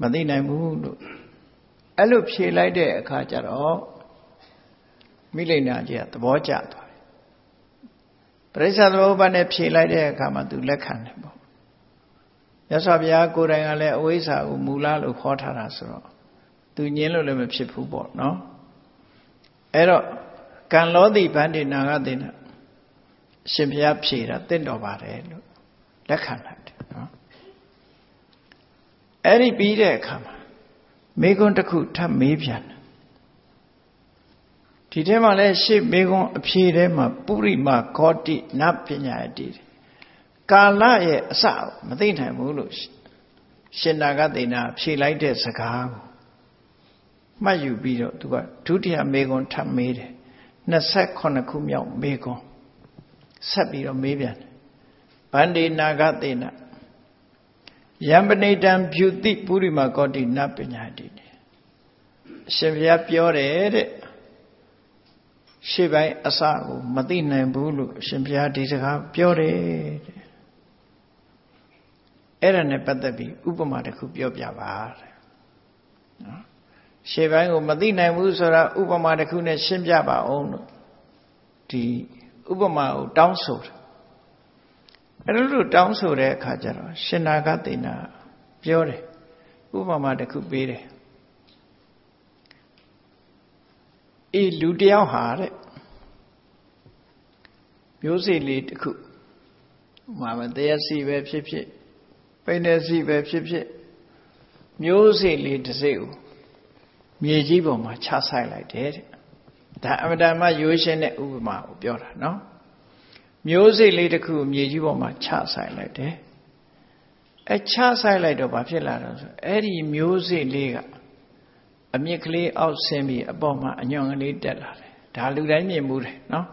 မသိနိုင်ဘူးလို့အဲ့လိုဖြေလိုက်တဲ့အခါကျတော့မိလိန်နာကြီးကသဘောကျသွားတယ်ပရိစ္ဆသဘောပါနဲ့ဖြေလိုက်တဲ့အခါမှာသူလက်ခံတယ်ပေါ့ မြတ်စွာဘုရားကိုယ်တိုင်ကလည်းအဝိဇ္ဇာကိုမူလလို့ခေါ်ထားတာဆိုတော့သူညင်းလို့လည်းမဖြစ်ဘူးပေါ့နော်အဲ့တော့ကံလောတိဗန္တိနာဂတိနာရှင်ဘုရားဖြေတာတင့်တော်ပါတယ်လို့လက်ခံလိုက်တယ်နော်အဲ့ဒီပြီးတဲ့အခါမှာမေကွန်းတစ်ခုထပ်မေးပြန်တယ်ဒီထဲမှာလဲရှေ့မေကွန်းအဖြေထဲမှာပုရိမာဂေါတိနပညာတိ ကာလရဲ့အစမသိနိုင်ဘူးလို့ရှင်နာဂသေနာဖြေလိုက်တဲ့စကားကိုမှတ်ယူပြီးတော့သူကဒုတိယမေကွန်းထပ်မေးတယ်28ခုမြောက်မေကွန်းဆက်ပြီးတော့မေးပြန်တယ်ဗန္ဒီနာဂသေနာယံပဏိတံဖြူတိပုရိမာကောတိနပညာတိအရှင်ဘုရားပြောတယ်တဲ့ရှေ့ပိုင်းအစကိုမသိနိုင်ဘူးလို့အရှင်ဘုရားဒီစကားပြောတယ်တဲ့ အဲ့ဒါနဲ့ပတ်သက်ပြီးဥပမာတစ်ခုပြောပြပါတဲ့နော်ရှေ့ပိုင်းကိုမသိနိုင်ဘူးဆိုတာဥပမာတစ်ခုနဲ့ရှင်းပြပါအောင်လို့ဒီဥပမာကိုတောင်းဆိုတယ်အဲ့လိုတောင်းဆိုတဲ့အခါကျတော့ရှင်နာဂသေနာပြောတယ်ဥပမာတစ်ခုပေးတယ်အေးလူတယောက်ဟာတဲ့မျိုးစေ့လေးတစ်ခုမှာမတရားစီပဲဖြစ်ဖြစ် ပိနေစီပဲဖြစ်ဖြစ်မျိုးစေ့လေးတစ်စိတ်ကိုမြေကြီးပေါ်မှာချဆိုင်လိုက်တယ်တဲ့ဒါအမတန်မှရိုးရှင်းတဲ့ဥပမာကိုပြောတာနော်မျိုးစေ့လေးတစ်ခုမြေကြီးပေါ်မှာချဆိုင်လိုက်တယ်အဲချဆိုင်လိုက်တော့ဘာဖြစ်လာတော့ဆိုအဲ့ဒီမျိုးစေ့လေးကအမြင့်ကလေးအောက်ဆင်းပြီးအပေါ်မှာအညွန့်ကလေးတက်လာတယ်ဒါလူတိုင်းမြင်မှုတယ်နော်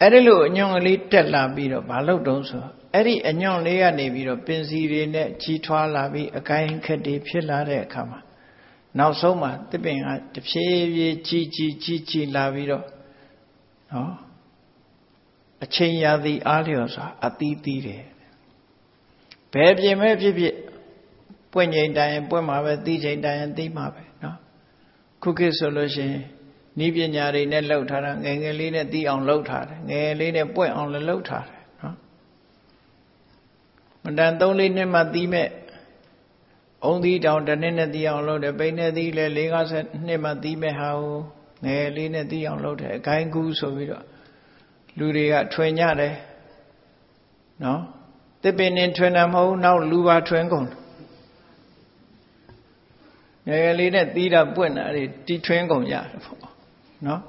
အဲ့ဒီလိုအညွန့်ကလေးတက်လာပြီးတော့ဘာလုပ်တုံးဆို အဲ့ဒီအညွန့်လေးကနေပြီးတော့ပင်စီတွေနဲ့ကြီးထွားလာပြီးအကိုင်းခက်တွေဖြစ်လာတဲ့အခါမှာနောက်ဆုံးမှာတစ်ပင်ကတဖြည်းဖြည်းကြီးကြီးကြီးကြီးလာပြီးတော့နော်အချိန်ရာသီအားလျော်စွာအသီးသီးတယ်ဘယ်ပြင်မဲ့ဖြစ်ဖြစ်ပွင့်ချိန်တိုင်းပွင့်မှာပဲသီးချိန်တိုင်းသီးမှာပဲနော်ခုခေတ်ဆိုလို့ရှိရင်ဤပညာတွေနဲ့လှုပ်ထားတာငယ်ငယ်လေးနဲ့သီးအောင်လှုပ်ထားတယ်ငယ်လေးနဲ့ပွင့်အောင်လည်းလှုပ်ထားတယ်နော် မတန်၃လေးနှစ်မှသီးမဲ့အုံသီးတောင်တစ်နှစ်နဲ့သီးအောင်လှုပ်တယ်ပိန်းနဲ့သီးလည်း၄50နှစ်မှသီးမဲ့ဟာကိုငယ်လေးနဲ့သီးအောင်လှုပ်တယ်အကိုင်းကူးဆိုပြီးတော့လူတွေကထွင်ကြတယ်နော်တစ်ပင်နဲ့ထွင်တာမဟုတ်နောက်လူပါထွင်ကုန်ငယ်ငယ်လေးနဲ့သီးတာပွင့်တာတွေတီထွင်ကုန်ရတယ်ပေါ့နော်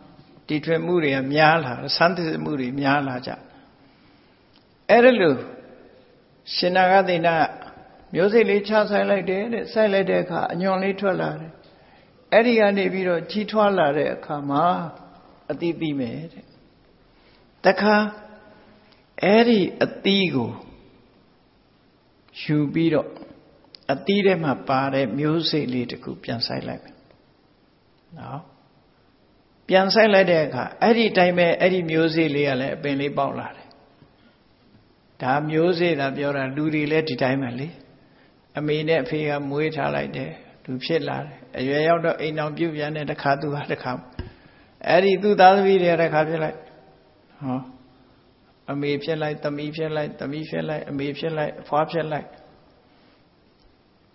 တီထွင်မှုတွေကများလာဆန်းသစ်မှုတွေများလာကြအဲ့ဒါလို့ ရှင်နာဂသိဏမျိုးစိတ်လေးချဆိုင်လိုက်တယ်တဲ့ဆိုင်လိုက်တဲ့အခါအညွန်လေးထွက်လာတယ်အဲ့ဒီကနေပြီးတော့ကြီးထွားလာတဲ့အခါမှာအတိတိမယ်တဲ့တခါအဲ့ဒီအသီးကိုယူပြီးတော့အသီးထဲမှာပါတဲ့မျိုးစိတ်လေးတခုပြန်ဆိုင်လိုက်မယ်နော်ပြန်ဆိုင်လိုက်တဲ့အခါအဲ့ဒီတိုင်းပဲအဲ့ဒီမျိုးစိတ်လေးကလည်းအပင်လေးပေါက်လာတယ် ဒါမျိုးစိတ်သာပြောတာလူတွေလည်းဒီတိုင်းပဲလေအမေနဲ့အဖေကမွေးထားလိုက်တယ်သူဖြစ်လာတယ်အရွယ်ရောက်တော့အိမ်အောင်ပြုတ်ပြန်တဲ့တခါသူဟာတခါအဲ့ဒီသူ့သားသမီးတွေတခါဖြစ်လိုက်ဟောအမေဖြစ်လိုက်သမီးဖြစ်လိုက်သမီးဖြစ်လိုက်အမေဖြစ်လိုက်အဖွားဖြစ်လိုက်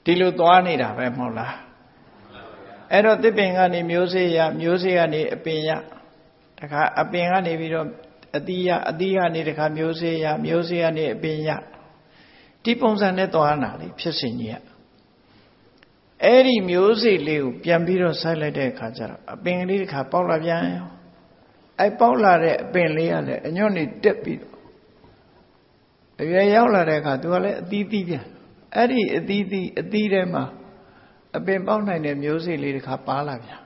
ဒီလိုသွားနေတာပဲမဟုတ်လားအဲ့တော့တစ်ပင်ကနေမျိုးစေ့ရမျိုးစေ့ကနေအပင်ရတခါအပင်ကနေပြီးတော့ အသီးရအသီးကနေတခါမျိုးစေ့ရမျိုးစေ့ကနေအပင်ရဒီပုံစံနဲ့သွားနာလေဖြစ်စဉ်ကြီးကအဲ့ဒီမျိုးစေ့လေးကိုပြန်ပြီးတော့ဆိုက်လိုက်တဲ့အခါကျတော့အပင်ကလေးတစ်ခါပေါက်လာပြန်ရောအဲ့ပေါက်လာတဲ့အပင်လေးကလည်းအညွန့်နေတက်ပြီးတော့အရွယ်ရောက်လာတဲ့အခါသူကလည်းအသီးသီးပြန်အဲ့ဒီအသီးသီးအသီးထဲမှာအပင်ပေါက်နိုင်တဲ့မျိုးစေ့လေးတစ်ခါပါလာပြန်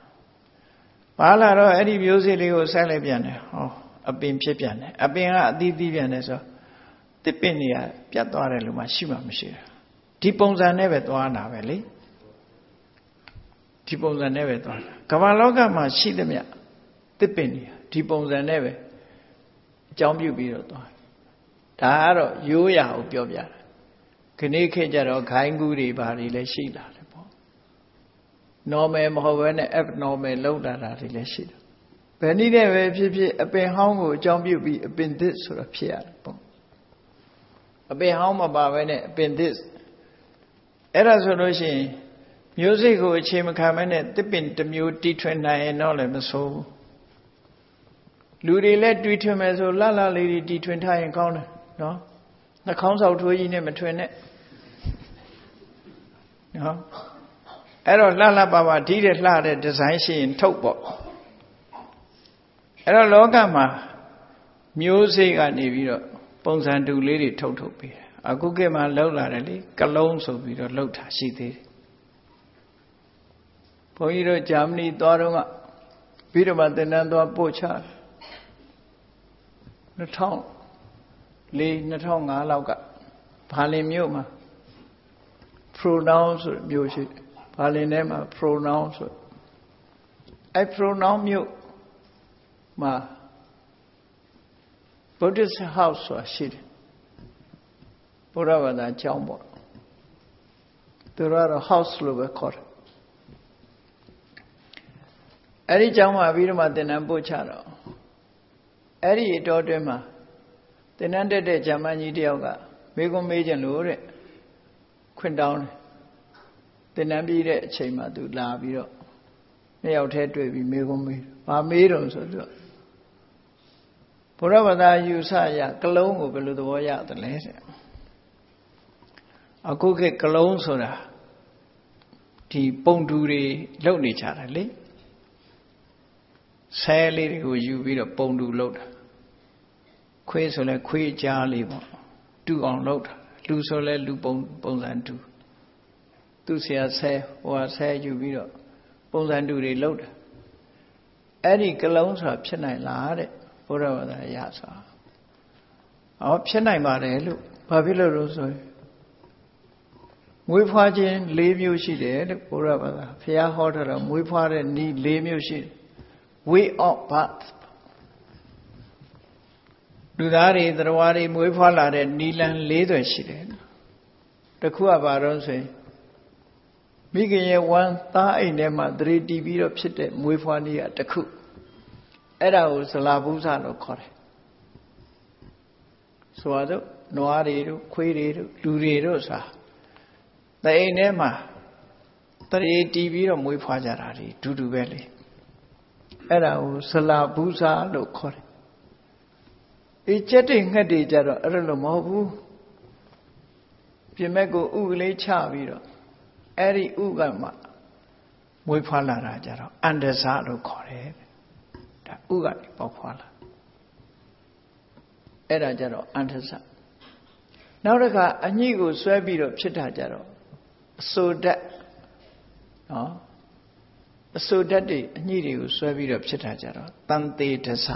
ပါလာတော့အဲ့ဒီမျိုးစေ့လေးကိုဆက်လိုက်ပြန်တယ်ဟော အပင်ဖြစ်ပြန်တယ်အပင်ကအသီးသီးပြန်တယ်ဆိုတစ်ပင်တွေကပြတ်သွားတယ်လို့မှရှိမှမရှိတာဒီပုံစံနဲ့ပဲသွားတာပဲလေဒီပုံစံနဲ့ပဲသွားတာကမ္ဘာလောကမှာရှိသမျှတစ်ပင်တွေဒီပုံစံနဲ့ပဲအကြောင်းပြုပြီးတော့သွားဒါကတော့ရိုးရာကိုပြောပြတာခဏခေတ်ကျတော့ခိုင်းကူးတွေဘာတွေလည်းရှိလာတယ်ပေါ့ normal မဟုတ်ဘဲနဲ့ abnormal လောက်လာတာတွေလည်းရှိတယ် ဘယ်နည်းနဲ့ပဲဖြစ်ဖြစ်အပင်ဟောင်းကိုအကြောင်းပြုပြီးအပင်သစ်ဆိုတာဖြစ်ရတယ်ပေါ့အပင်ဟောင်းမပါဘဲနဲ့အပင်သစ်အဲ့ဒါဆိုလို့ရှိရင်မျိုးစိတ်ကိုအခြေမခံမဲနဲ့တစ်ပင်တစ်မျိုးတီထွင်နိုင်ရင်တော့လည်းမဆိုးဘူးလူတွေလည်းတွေးထွင်မယ်ဆိုလှလှလေးတွေတီထွင်ထားရင်ကောင်းတယ်နော်နှာခေါင်းဆောက်ထိုးကြီးနဲ့မထွင်နဲ့နော်အဲ့တော့လှလှပပဒီတဲ့လှတဲ့ဒီဇိုင်းရှိရင်ထုတ်ပေါ့ အဲ့တော့လောကမှာမျိုးစိတ်ကနေပြီးတော့ပုံစံတူလေးတွေထုတ်ထုတ်ပေးတယ်အခုကမှလောက်လာတယ်လေကလုံးဆိုပြီးတော့လှုပ်တာရှိသေးတယ်ဘုန်းကြီးတို့ဂျာမနီသွားတော့ကပြီးတော့မှသင်တန်းသွားပို့ချ2004 2005လောက်ကဘာလင်မြို့မှာ pronoun ဆိုမျိုးရှိဘာလင်ထဲမှာ pronoun ဆိုအဲ pronoun မြို့ မှာ Buddhist house ဆိုတာရှိတယ်ဘုရားဘာသာကျောင်းပေါ့သူတို့ကတော့ house လို့ပဲခေါ်တယ်အဲ့ဒီကျောင်းမှာပြီးတော့မှသင်္นานပို့ချတော့အဲ့ဒီအတော်တွင်းမှာသင်္นานတက်တဲ့ဂျာမန်ကြီးတယောက်ကမေကွန်မေးကြလို့တဲ့ခွင့်တောင်းတယ်သင်္นานပြီးတဲ့အချိန်မှာသူလာပြီးတော့နှစ်ယောက်တည်းတွေ့ပြီးမေကွန်မေးဘာမေးတော့ဆိုတော့ ဘုရားဘာသာယူဆရကလုံးကိုဘယ်လိုသဘောရတယ်လဲတဲ့အခုခေတ်ကလုံးဆိုတာဒီပုံတူတွေလုံနေကြတယ်လေဆဲလေးတွေကိုယူပြီးတော့ပုံတူလုပ်တာခွေးဆိုလဲခွေးကြားလေးပေါ့တူအောင်လုပ်တာလူဆိုလဲလူပုံပုံစံတူသူဆရာဆဲဟိုဟာဆဲယူပြီးတော့ပုံစံတူတွေလုပ်တာအဲ့ဒီကလုံးဆိုတာဖြစ်နိုင်လားတဲ့ ဘုရားဘာသာရဆိုတာဟောဖြစ်နိုင်ပါတယ်လို့ဘာဖြစ်လို့လို့ဆိုရင်မွေးဖွားခြင်း၄မျိုးရှိတယ်တဲ့ဘုရားဘာသာဘုရားဟောထားတော့မွေးဖွားတဲ့ဤ၄မျိုးရှိတယ် way of birth လူသားတွေသတ္တဝါတွေမွေးဖွားလာတဲ့နီလန်၄သွယ်ရှိတယ်တခုကဘာတော့ဆိုရင်မိခင်ရဲ့ဝမ်းသားအိမ်ထဲမှာတရေတီးပြီးတော့ဖြစ်တဲ့မွေးဖွားနည်းကတခု အဲ့ဒါကိုဇလာဘူးစာလို့ခေါ်တယ်ဆိုတော့နွားတွေတို့ခွေးတွေတို့လူတွေတို့စာတအိမ်ထဲမှာတရေတီးပြီးတော့မွေးဖွားကြတာတွေဒူးဒူးပဲလေအဲ့ဒါကိုဇလာဘူးစာလို့ခေါ်တယ်အေးကြက်တွေငှက်တွေကြတော့အဲ့လိုမဟုတ်ဘူးပြင်မဲ့ကိုဥကလေးချပြီးတော့အဲ့ဒီဥကမှမွေးဖွားလာတာကြတော့အန္တဇလို့ခေါ်တယ် ဒါဥကနေပေါက်ဖွားလာအဲ့ဒါကြတော့အန္တဇနောက်တစ်ခါအညိကိုဆွဲပြီးတော့ဖြစ်တာကြတော့အစိုးဓာတ်နော်အစိုးဓာတ်တွေအညိတွေကိုဆွဲပြီးတော့ဖြစ်တာကြတော့တန်သေးတဆ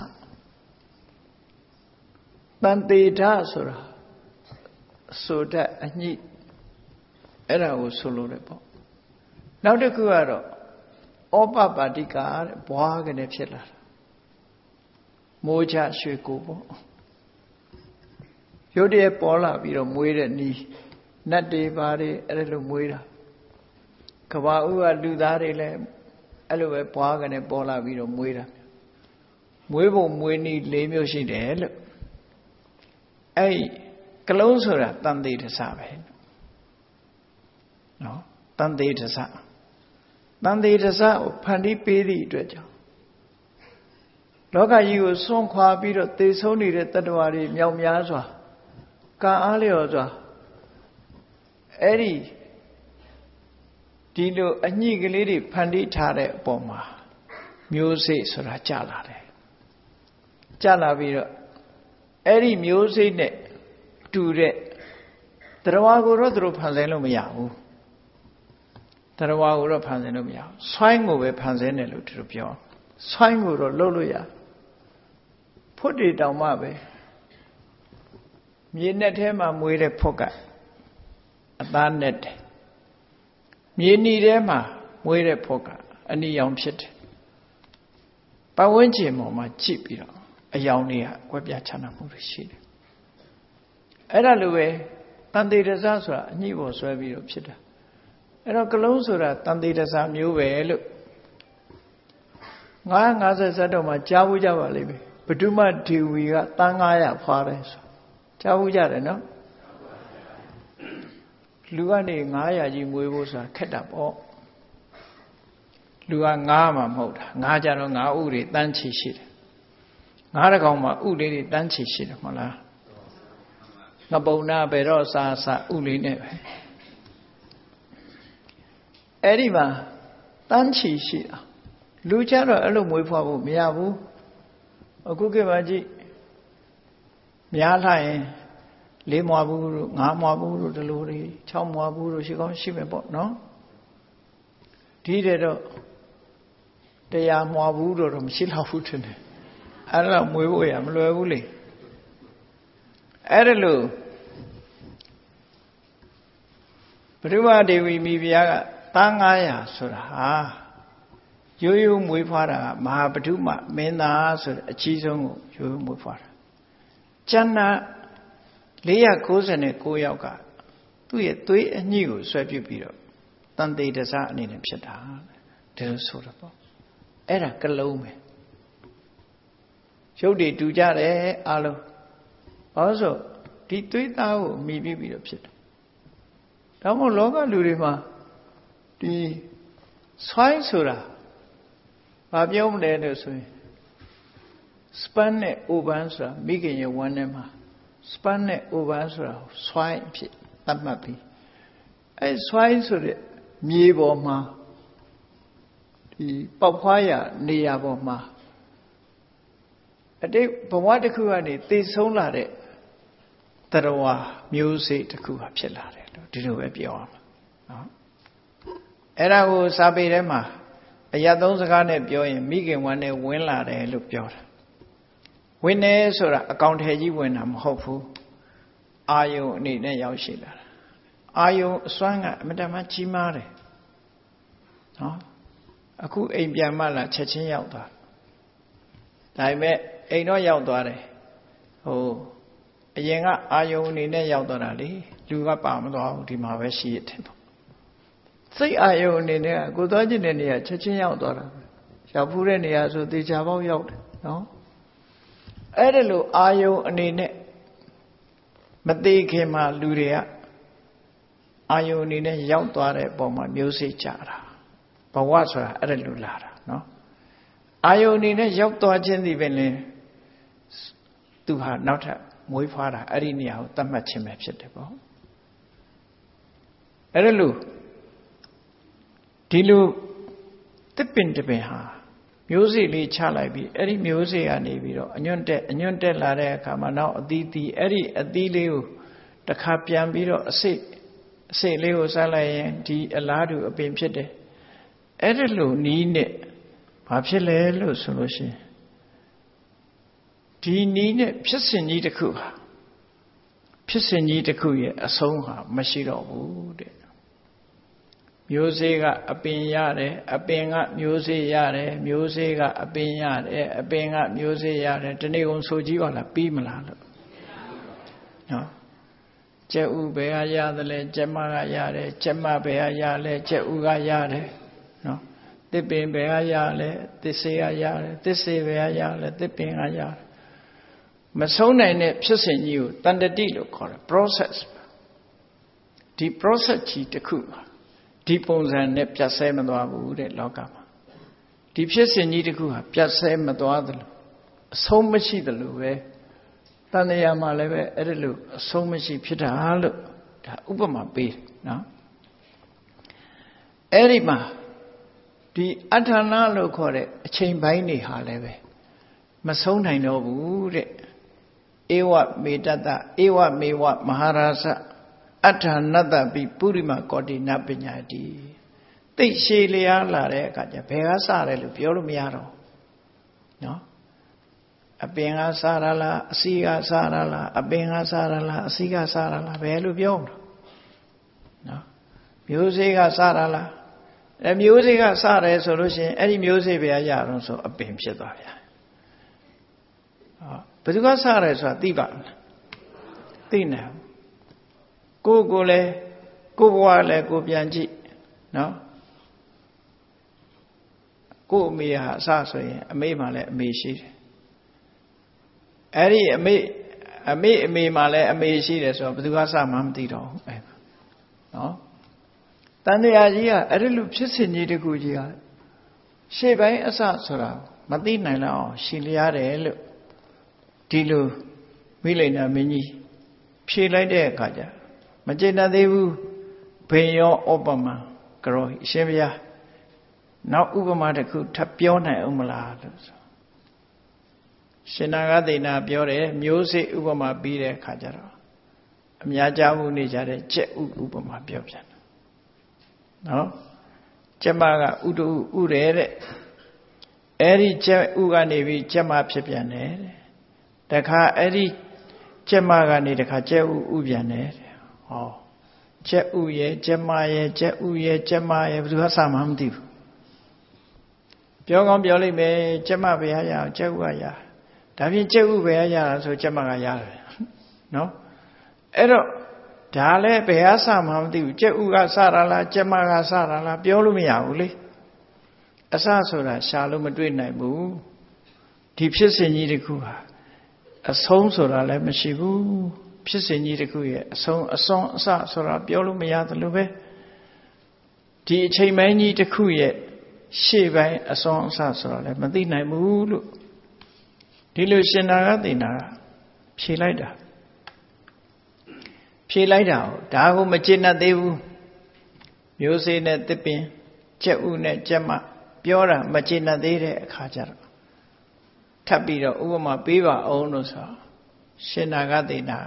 တန်သေးဓာဆိုတာအစိုးဓာတ်အညိအဲ့ဒါကိုဆိုလို့တယ်ပေါ့နောက်တစ်ခုကတော့ဩပပါတိကာတဲ့ဘွားကနေဖြစ်လာတာ မိုးချရွှေကိုပေါ့ရုတ်တရက်ပေါ်လာပြီးတော့မွေးတဲ့နီးနတ်တွေပါတွေအဲ့လိုမွေးတာကဘာဥကလူသားတွေလည်းအဲ့လိုပဲဘွားကနေပေါ်လာပြီးတော့မွေးတာမွေးဖို့မွေးနီး၄မျိုးရှိတယ်လို့အဲ့ကလုံးဆိုတာတန်သေးတစပဲနော်တန်သေးတစတန်သေးတစကိုဖန်တီးပေးသည့်အတွက်ကြောင့် လောကကြီးကိုစွန့်ခွာပြီးတော့သေဆုံးနေတဲ့တ attva တွေမြောက်များစွာကံအားလျော်စွာအဲ့ဒီဒီလိုအညှိကလေးတွေဖန်တီးထားတဲ့အပေါ်မှာမျိုးစိတ်ဆိုတာကြာလာတယ်ကြာလာပြီးတော့အဲ့ဒီမျိုးစိတ်နဲ့တူတဲ့တရားကိုတော့သူတို့ဖန်ဆင်းလို့မရဘူးတရားကိုတော့ဖန်ဆင်းလို့မရဘူးဆိုင်းကိုပဲဖန်ဆင်းတယ်လို့သူတို့ပြောဆိုင်းကိုတော့လှုပ်လို့ရ ဖွတ်တွေတောင်မှပဲမြေနဲ့ထဲမှာမွေးတဲ့ဖွတ်ကအသားနဲ့တယ်မြေနီထဲမှာမွေးတဲ့ဖွတ်ကအနီရောင်ဖြစ်တယ်ပတ်ဝန်းကျင်ပေါ်မှာကြည့်ပြီးတော့အယောင်တွေကကွဲပြားခြားနာမှုတွေရှိတယ်အဲ့ဒါလိုပဲတန်တေတစဆိုတာအညှိပေါ်ဆွဲပြီးတော့ဖြစ်တာအဲ့တော့ကလုံးဆိုတာတန်တေတစမျိုးပဲလို့950ဇတ်တော်မှာကြားဘူးကြပါလိမ့်မယ် ဘဒုမဒေဝီကတန်း900ဖွာတယ်ဆိုကြားဘူးကြတယ်နော်လူကနေ900ကြီးမွေးဖို့ဆိုတာခက်တာပေါ့လူက9မှမဟုတ်တာ9ကြတော့9ဥတွေတန်းချီရှိတယ်9တကောင်မှာဥလေးတွေတန်းချီရှိတယ်မဟုတ်လားငပုံနာဘယ်တော့စာစာဥလေးနဲ့ပဲအဲ့ဒီမှာတန်းချီရှိတာလူကြတော့အဲ့လိုမွေးဖွားဖို့မရဘူး အခုခေတ်မှာကြည့်များလာရင်လေးမွားဘူးတို့ငါးမွားဘူးတို့ဒီလိုတွေ၆မွားဘူးတို့ရှိကောင်းရှိမယ်ပေါ့နော်ဒီတဲ့တော့တရားမွားဘူးတို့တော့မရှိတော့ဘူးထင်တယ်အဲ့ဒါမွေးဖို့ရမလွယ်ဘူးလေအဲ့ဒါလို့ဘုရားဒေဝီမိဖုရားကသား900ဆိုတာဟာ ရိုးရိုးမွေးဖွားတာကမဟာပထုမမင်းသားဆိုတဲ့အကြီးဆုံးကိုရိုးရိုးမွေးဖွားတာကျန်တာ499ယောက်ကသူ့ရဲ့သွေးအညှိကိုဆွဲပြုတ်ပြီးတော့တန်တေတစားအနေနဲ့ဖြစ်တာဒီလိုဆိုတော့ပေါ့အဲ့ဒါကလုံးပဲရုပ်တွေတူကြတယ်အလုံးဘာလို့ဆိုဒီသွေးသားကိုမိပြီးပြီးတော့ဖြစ်တယ်ဒါမို့လောကလူတွေမှာဒီဆွိုင်းဆိုတာ ဘာပြောမလဲလို့ဆိုရင်စပန်နဲ့အိုပန်ဆိုတာမိခင်ရဲ့ဝမ်းထဲမှာစပန်နဲ့အိုပန်ဆိုတာဆွိုင်းဖြစ်သတ်မှတ်ပြီးအဲဆွိုင်းဆိုတဲ့မြေပေါ်မှာဒီပေါက်ဖွားရနေရာပေါ်မှာအတိတ်ဘဝတစ်ခုကနေသိဆုံးလာတဲ့တရဝမျိုးစေ့တစ်ခုဟာဖြစ်လာတယ်လို့ဒီလိုပဲပြောအောင်နော်အဲ့ဒါကိုစာပေထဲမှာ အရာသုံးစကားနဲ့ပြောရင်မိခင်ဝမ်းနဲ့ဝင်လာတယ်လို့ပြောတာဝင်နေဆိုတာအကောင်ထည်ကြီးဝင်တာမဟုတ်ဘူးအာယုံအနေနဲ့ရောက်ရှိလာတာအာယုံအစွမ်းကအမတမကြီးမားတယ်နော်အခုအိမ်ပြန်မှလာချက်ချင်းရောက်သွားဒါပေမဲ့အိမ်တော့ရောက်သွားတယ်ဟိုအရင်ကအာယုံအနေနဲ့ရောက်သွားတာလေလူကပါမသွားဘူးဒီမှာပဲရှိရတယ်ပေါ့ စိတ်အာယုံအနေနဲ့ကိုသွားကျင်တဲ့နေရာချက်ချင်းရောက်သွားတာရောက်ဖူးတဲ့နေရာဆိုတေချာပေါက်ရောက်တယ်နော်အဲ့ဒါလိုအာယုံအနေနဲ့မသေးခင်မှာလူတွေကအာယုံအနေနဲ့ရောက်သွားတဲ့ပုံမှာမျိုးစိတ်ကြတာဘဝဆိုတာအဲ့ဒါလိုလာတာနော်အာယုန်အနေနဲ့ရောက်သွားခြင်းဒီပင်လင်သူဟာနောက်ထပ်မွေးဖွားတာအဲ့ဒီနေရာကိုသတ်မှတ်ခြင်းပဲဖြစ်တယ်ပေါ့အဲ့ဒါလို့ ဒီလိုတစ်ပင်တစ်ပင်ဟာမျိုးစေ့လေးချလိုက်ပြီးအဲ့ဒီမျိုးစေ့ကနေပြီးတော့အညွန့်တက်အညွန့်တက်လာတဲ့အခါမှာနောက်အသီးသီးအဲ့ဒီအသီးလေးကိုတစ်ခါပြန်ပြီးတော့အစိတ်အစိတ်လေးကိုစားလိုက်ရင်ဒီအလားတူအပင်ဖြစ်တယ်အဲ့ဒီလိုနီးနဲ့ဘာဖြစ်လဲလို့ဆိုလို့ရှိရင်ဒီနီးနဲ့ဖြစ်စဉ်ကြီးတစ်ခုဟာဖြစ်စဉ်ကြီးတစ်ခုရဲ့အဆုံးဟာမရှိတော့ဘူးတဲ့ မျိုးစေ့ကအပင်ရတယ်အပင်ကမျိုးစေ့ရတယ်မျိုးစေ့ကအပင်ရတယ်အပင်ကမျိုးစေ့ရတယ်ဒီနေ့ကုန်ဆိုကြည့်ပါလားပြီးမလားလို့နော်ကျက်ဥဘယ်ဟာရတယ်လဲကျက်မကရတယ်ကျက်မဘယ်ဟာရလဲကျက်ဥကရတယ်နော်တစ်ပင်ဘယ်ကရလဲသစ္စေကရတယ်သစ္စေဘယ်ကရလဲတစ်ပင်ကရတယ်မဆုံးနိုင်တဲ့ဖြစ်စဉ်ကြီးကိုတန်တတိလို့ခေါ်တယ် process ဒီ process ကြီးတစ်ခုပါ ဒီပုံစံနဲ့ပြတ်ဆဲမသွားဘူးတဲ့လောကမှာဒီဖြစ်စဉ်ကြီးတစ်ခုဟာပြတ်ဆဲမသွားသလိုအဆုံးမရှိသလိုပဲတန်တရားမှာလည်းပဲအဲ့ဒါလို့အဆုံးမရှိဖြစ်တာလို့ဒါဥပမာပေးနော်အဲ့ဒီမှာဒီအထာဏလို့ခေါ်တဲ့အချိန်ပိုင်းတွေဟာလည်းပဲမဆုံးနိုင်တော့ဘူးတဲ့ဧဝမေတ္တဧဝမေဝမဟာရာဇ အထာဏတ္တပိပုရိမကောတိနပညာတိသိရှည်လျားလာတဲ့အခါကျဘယ်ကစတယ်လို့ပြောလို့မရတော့နော်အပင်ကစရလားအစီကစရလားအပင်ကစရလားအစီကစရလားဘယ်လိုပြောမလဲနော်မျိုးစေ့ကစရလားအဲမျိုးစေ့ကစတယ်ဆိုလို့ရှိရင်အဲ့ဒီမျိုးစေ့ပဲရအောင်ဆိုအပင်ဖြစ်သွားဗျာဟောဘယ်သူကစတယ်ဆိုတာသိပါမလားသိနေ ကိုကိုလည်းကိုဘဝလည်းကိုပြန်ကြည့်နော်ကိုအမေဟာအစဆိုရင် အမေမှလည်းအမေရှိတယ်အဲ့ဒီအမေအမေအမေမှလည်းအမေရှိတယ်ဆိုတော့ဘယ်သူကစမှမသိတော့ဘူးအဲနော်တန်တရားကြီးကအဲ့ဒီလိုဖြစ်စဉ်ကြီးတခုကြီးဟာရှေ့ပိုင်းအစဆိုတာမသိနိုင်လောက်အောင်ရှင်းလျားတယ်လို့ဒီလိုမိလိန်နာမင်းကြီးဖြေလိုက်တဲ့အခါကျ မကျေနပ်သေးဘူးဘိန်ရောဩပမံကရောအရှင်ဘုရားနောက်ဥပမာတစ်ခုထပ်ပြောနိုင်အောင်မလားလို့ဆိုရှင်နာဂသေနာပြောတယ်မျိုးစေ့ဥပမာပြီးတဲ့အခါကျတော့အများကြားမှုနေကြတဲ့ကျက်ဥဥပမာပြောပြန်တယ်နော်ကျက်မကဥတုဥရဲတဲ့အဲ့ဒီကျက်ဥကနေပြီးကျက်မဖြစ်ပြန်တယ်တဲ့တခါအဲ့ဒီကျက်မကနေတခါကျက်ဥဥပြန်တယ် တဲ့ဟောကျက်ဥရဲ့ကျက်မရဲ့ကျက်ဥရဲ့ကျက်မရဲ့ဘယ်သူကစမှမသိဘူးပြောကောင်းပြောလိုက်မယ်ကျက်မဘယ်ရရအောင်ကျက်ဥကရဒါဖြင့်ကျက်ဥဘယ်ရရတာဆိုကျက်မကရတယ်နော်အဲ့တော့ဒါလည်းဘယ်ဟာစမှမသိဘူးကျက်ဥကစတာလားကျက်မကစတာလားပြောလို့မရဘူးလေအစဆိုတာရှာလို့မတွေ့နိုင်ဘူးဒီဖြစ်စဉ်ကြီးတစ်ခုဟာအဆုံးဆိုတာလည်းမရှိဘူး ဖြစ်စဉ်ကြီးတစ်ခုရဲ့အဆုံးအဆုံးအစဆိုတာပြောလို့မရသလိုပဲဒီအချိန်ပိုင်းကြီးတစ်ခုရဲ့ရှေ့ပိုင်းအဆုံးအစဆိုတာလည်းမသိနိုင်ဘူးလို့ဒီလိုရှင်နာကသိနာဖြေလိုက်တာဖြေလိုက်တာဒါကိုမကျေနပ်သေးဘူးမျိုးစေ့နဲ့တစ်ပင်ကြက်ဥနဲ့ကြက်မပြောတာမကျေနပ်သေးတဲ့အခါကျတော့ထပ်ပြီးတော့ဥပမာပေးပါအောင်လို့ဆိုရှင်နာကသိနာ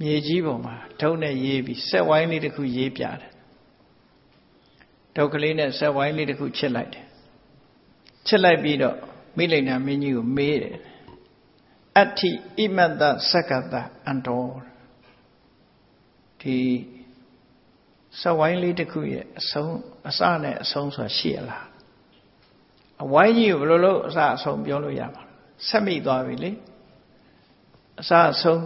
မြေကြီးပေါ်မှာထုံးနဲ့ရေးပြီးဆက်ဝိုင်းလေးတစ်ခုရေးပြတယ်ဒုက္ခလေးနဲ့ဆက်ဝိုင်းလေးတစ်ခုချစ်လိုက်တယ်ချစ်လိုက်ပြီးတော့မိလိန်နာမင်းကြီးကိုမေးတယ်အဋ္ဌိဣမတ္တသက္ကတအန္တောဒီဆက်ဝိုင်းလေးတစ်ခုရဲ့အဆုံးအစနဲ့အဆုံးဆိုတာရှိရလားအဝိုင်းကြီးကိုဘယ်လိုလုပ်အစအဆုံးပြောလို့ရမှာဆက်မိသွားပြီလေအစအဆုံး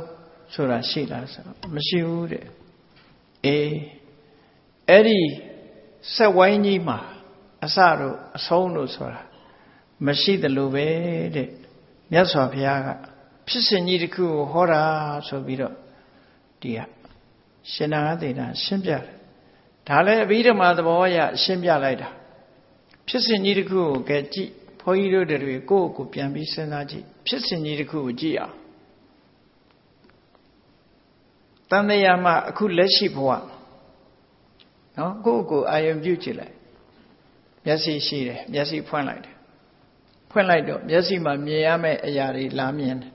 ဆိုတာရှိလားဆိုတော့မရှိဘူးတဲ့အေးအဲ့ဒီဆက်ဝိုင်းကြီးမှာအစတို့အဆုံးတို့ဆိုတာမရှိသလိုပဲတဲ့မြတ်စွာဘုရားကဖြစ်စဉ်ကြီးတစ်ခုကိုဟောတာဆိုပြီးတော့ဒီကရှင်နာသေနာရှင်းပြတယ်ဒါလည်းအဘိဓမ္မာသဘောအရရှင်းပြလိုက်တာဖြစ်စဉ်ကြီးတစ်ခုကိုကဲကြည့်ဘုန်းကြီးတို့တွေကိုယ့်ကိုပြန်ပြီးစဉ်းစားကြည့်ဖြစ်စဉ်ကြီးတစ်ခုကိုကြည့်အောင် တန်တရားမှာအခုလက်ရှိဘဝနော်ကိုယ့်ကိုအာယုံပြုကြည့်လိုက်မျက်စိရှိတယ်မျက်စိဖွင့်လိုက်တယ်ဖွင့်လိုက်တော့မျက်စိမှာမြင်ရမယ့်အရာတွေလာမြင်တယ်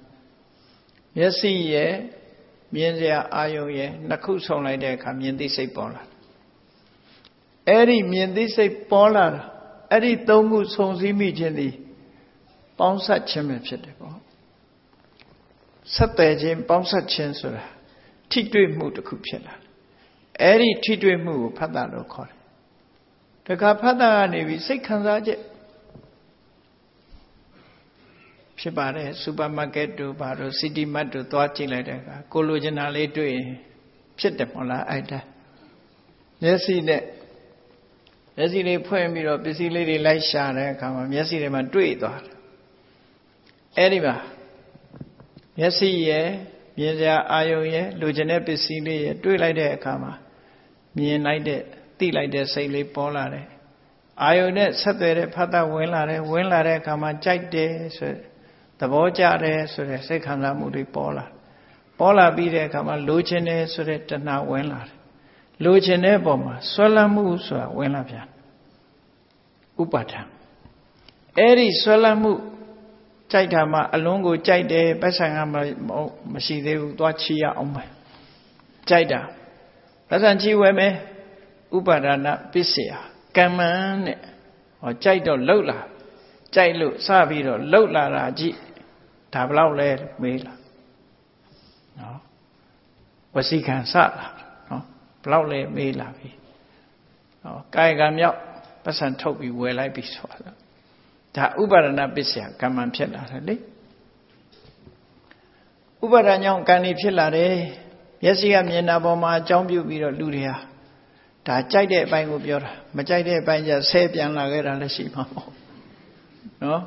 မျက်စိရဲ့မြင်စရာအာယုံရဲ့နှစ်ခုဆုံလိုက်တဲ့အခါမြင်သိစိတ်ပေါ်လာအဲ့ဒီမြင်သိစိတ်ပေါ်လာတာအဲ့ဒီသုံးခုဆုံစည်းမိခြင်းသည်ပေါင်းဆက်ခြင်းပဲဖြစ်တယ်ပေါ့ဆက်တယ်ခြင်းပေါင်းဆက်ခြင်းဆိုတာ ထိတွေ့မှုတစ်ခုဖြစ်လာအဲ့ဒီထိတွေ့မှုကိုဖတ်တာလို့ခေါ်တယ်တခါဖတ်တာကနေပြီးစိတ်ခံစားချက်ဖြစ်ပါတယ်စူပါမားကတ်တို့ဘာတို့စီတီမတ်တို့သွားကြည့်လိုက်တဲ့အခါကိုလိုချင်တာလေးတွေ့ရင်ဖြစ်တယ်မဟုတ်လားအဲ့ဒါမျက်စိနဲ့မျက်စိလေးဖွင့်ပြီးတော့ပစ္စည်းလေးတွေလိုက်ရှာတဲ့အခါမှာမျက်စိထဲမှာတွေ့သွားတယ်အဲ့ဒီမှာမျက်စိရဲ့ မြင်စရာအာယုံရဲ့လိုချင်တဲ့ပစ္စည်းလေးရဲ့တွေ့လိုက်တဲ့အခါမှာမြင်လိုက်တဲ့သိလိုက်တဲ့စိတ်လေးပေါ်လာတယ်အာယုံနဲ့ဆက်သွယ်တဲ့ဖတ်တာဝင်လာတယ်ဝင်လာတဲ့အခါမှာကြိုက်တယ်ဆိုသဘောကျတယ်ဆိုတဲ့စိတ်ခံစားမှုတွေပေါ်လာပေါ်လာပြီးတဲ့အခါမှာလိုချင်တယ်ဆိုတဲ့တဏှာဝင်လာတယ်လိုချင်တဲ့ပုံမှာဆွဲလန်းမှုဆိုတာဝင်လာပြန်ဥပါဒံအဲ့ဒီဆွဲလန်းမှု ကြိုက်တာမှအလုံးကိုကြိုက်တယ်ပတ်ဆိုင်ကမရှိသေးဘူးသွားချီရအောင်ပဲကြိုက်တာပတ်ဆိုင်ချီဝဲမယ်ဥပါဒနာပစ္စယကမ္မံနဲ့ဟောကြိုက်တော့လှုပ်လာကြိုက်လို့စပြီးတော့လှုပ်လာတာကြည့်ဒါဘလောက်လဲမေးလာနော်ဝစီခံစလာနော်ဘလောက်လဲမေးလာပြီဟောကာယကံမြောက်ပတ်စံထုတ်ပြီးဝယ်လိုက်ပြီဆိုတာ ဒါဥပါဒနာပစ္စယကမ္မဖြစ်လာတယ်လေဥပါဒဏ်ကြောင့်ကံနေဖြစ်လာတယ်မျက်စိကမြင်တာပေါ်မှာအကြောင်းပြုပြီးတော့လူတွေဟာဒါကြိုက်တဲ့အပိုင်းကိုပြောတာမကြိုက်တဲ့အပိုင်းကျဆဲပြန်လာခဲ့တာလည်းရှိမှာပေါ့နော်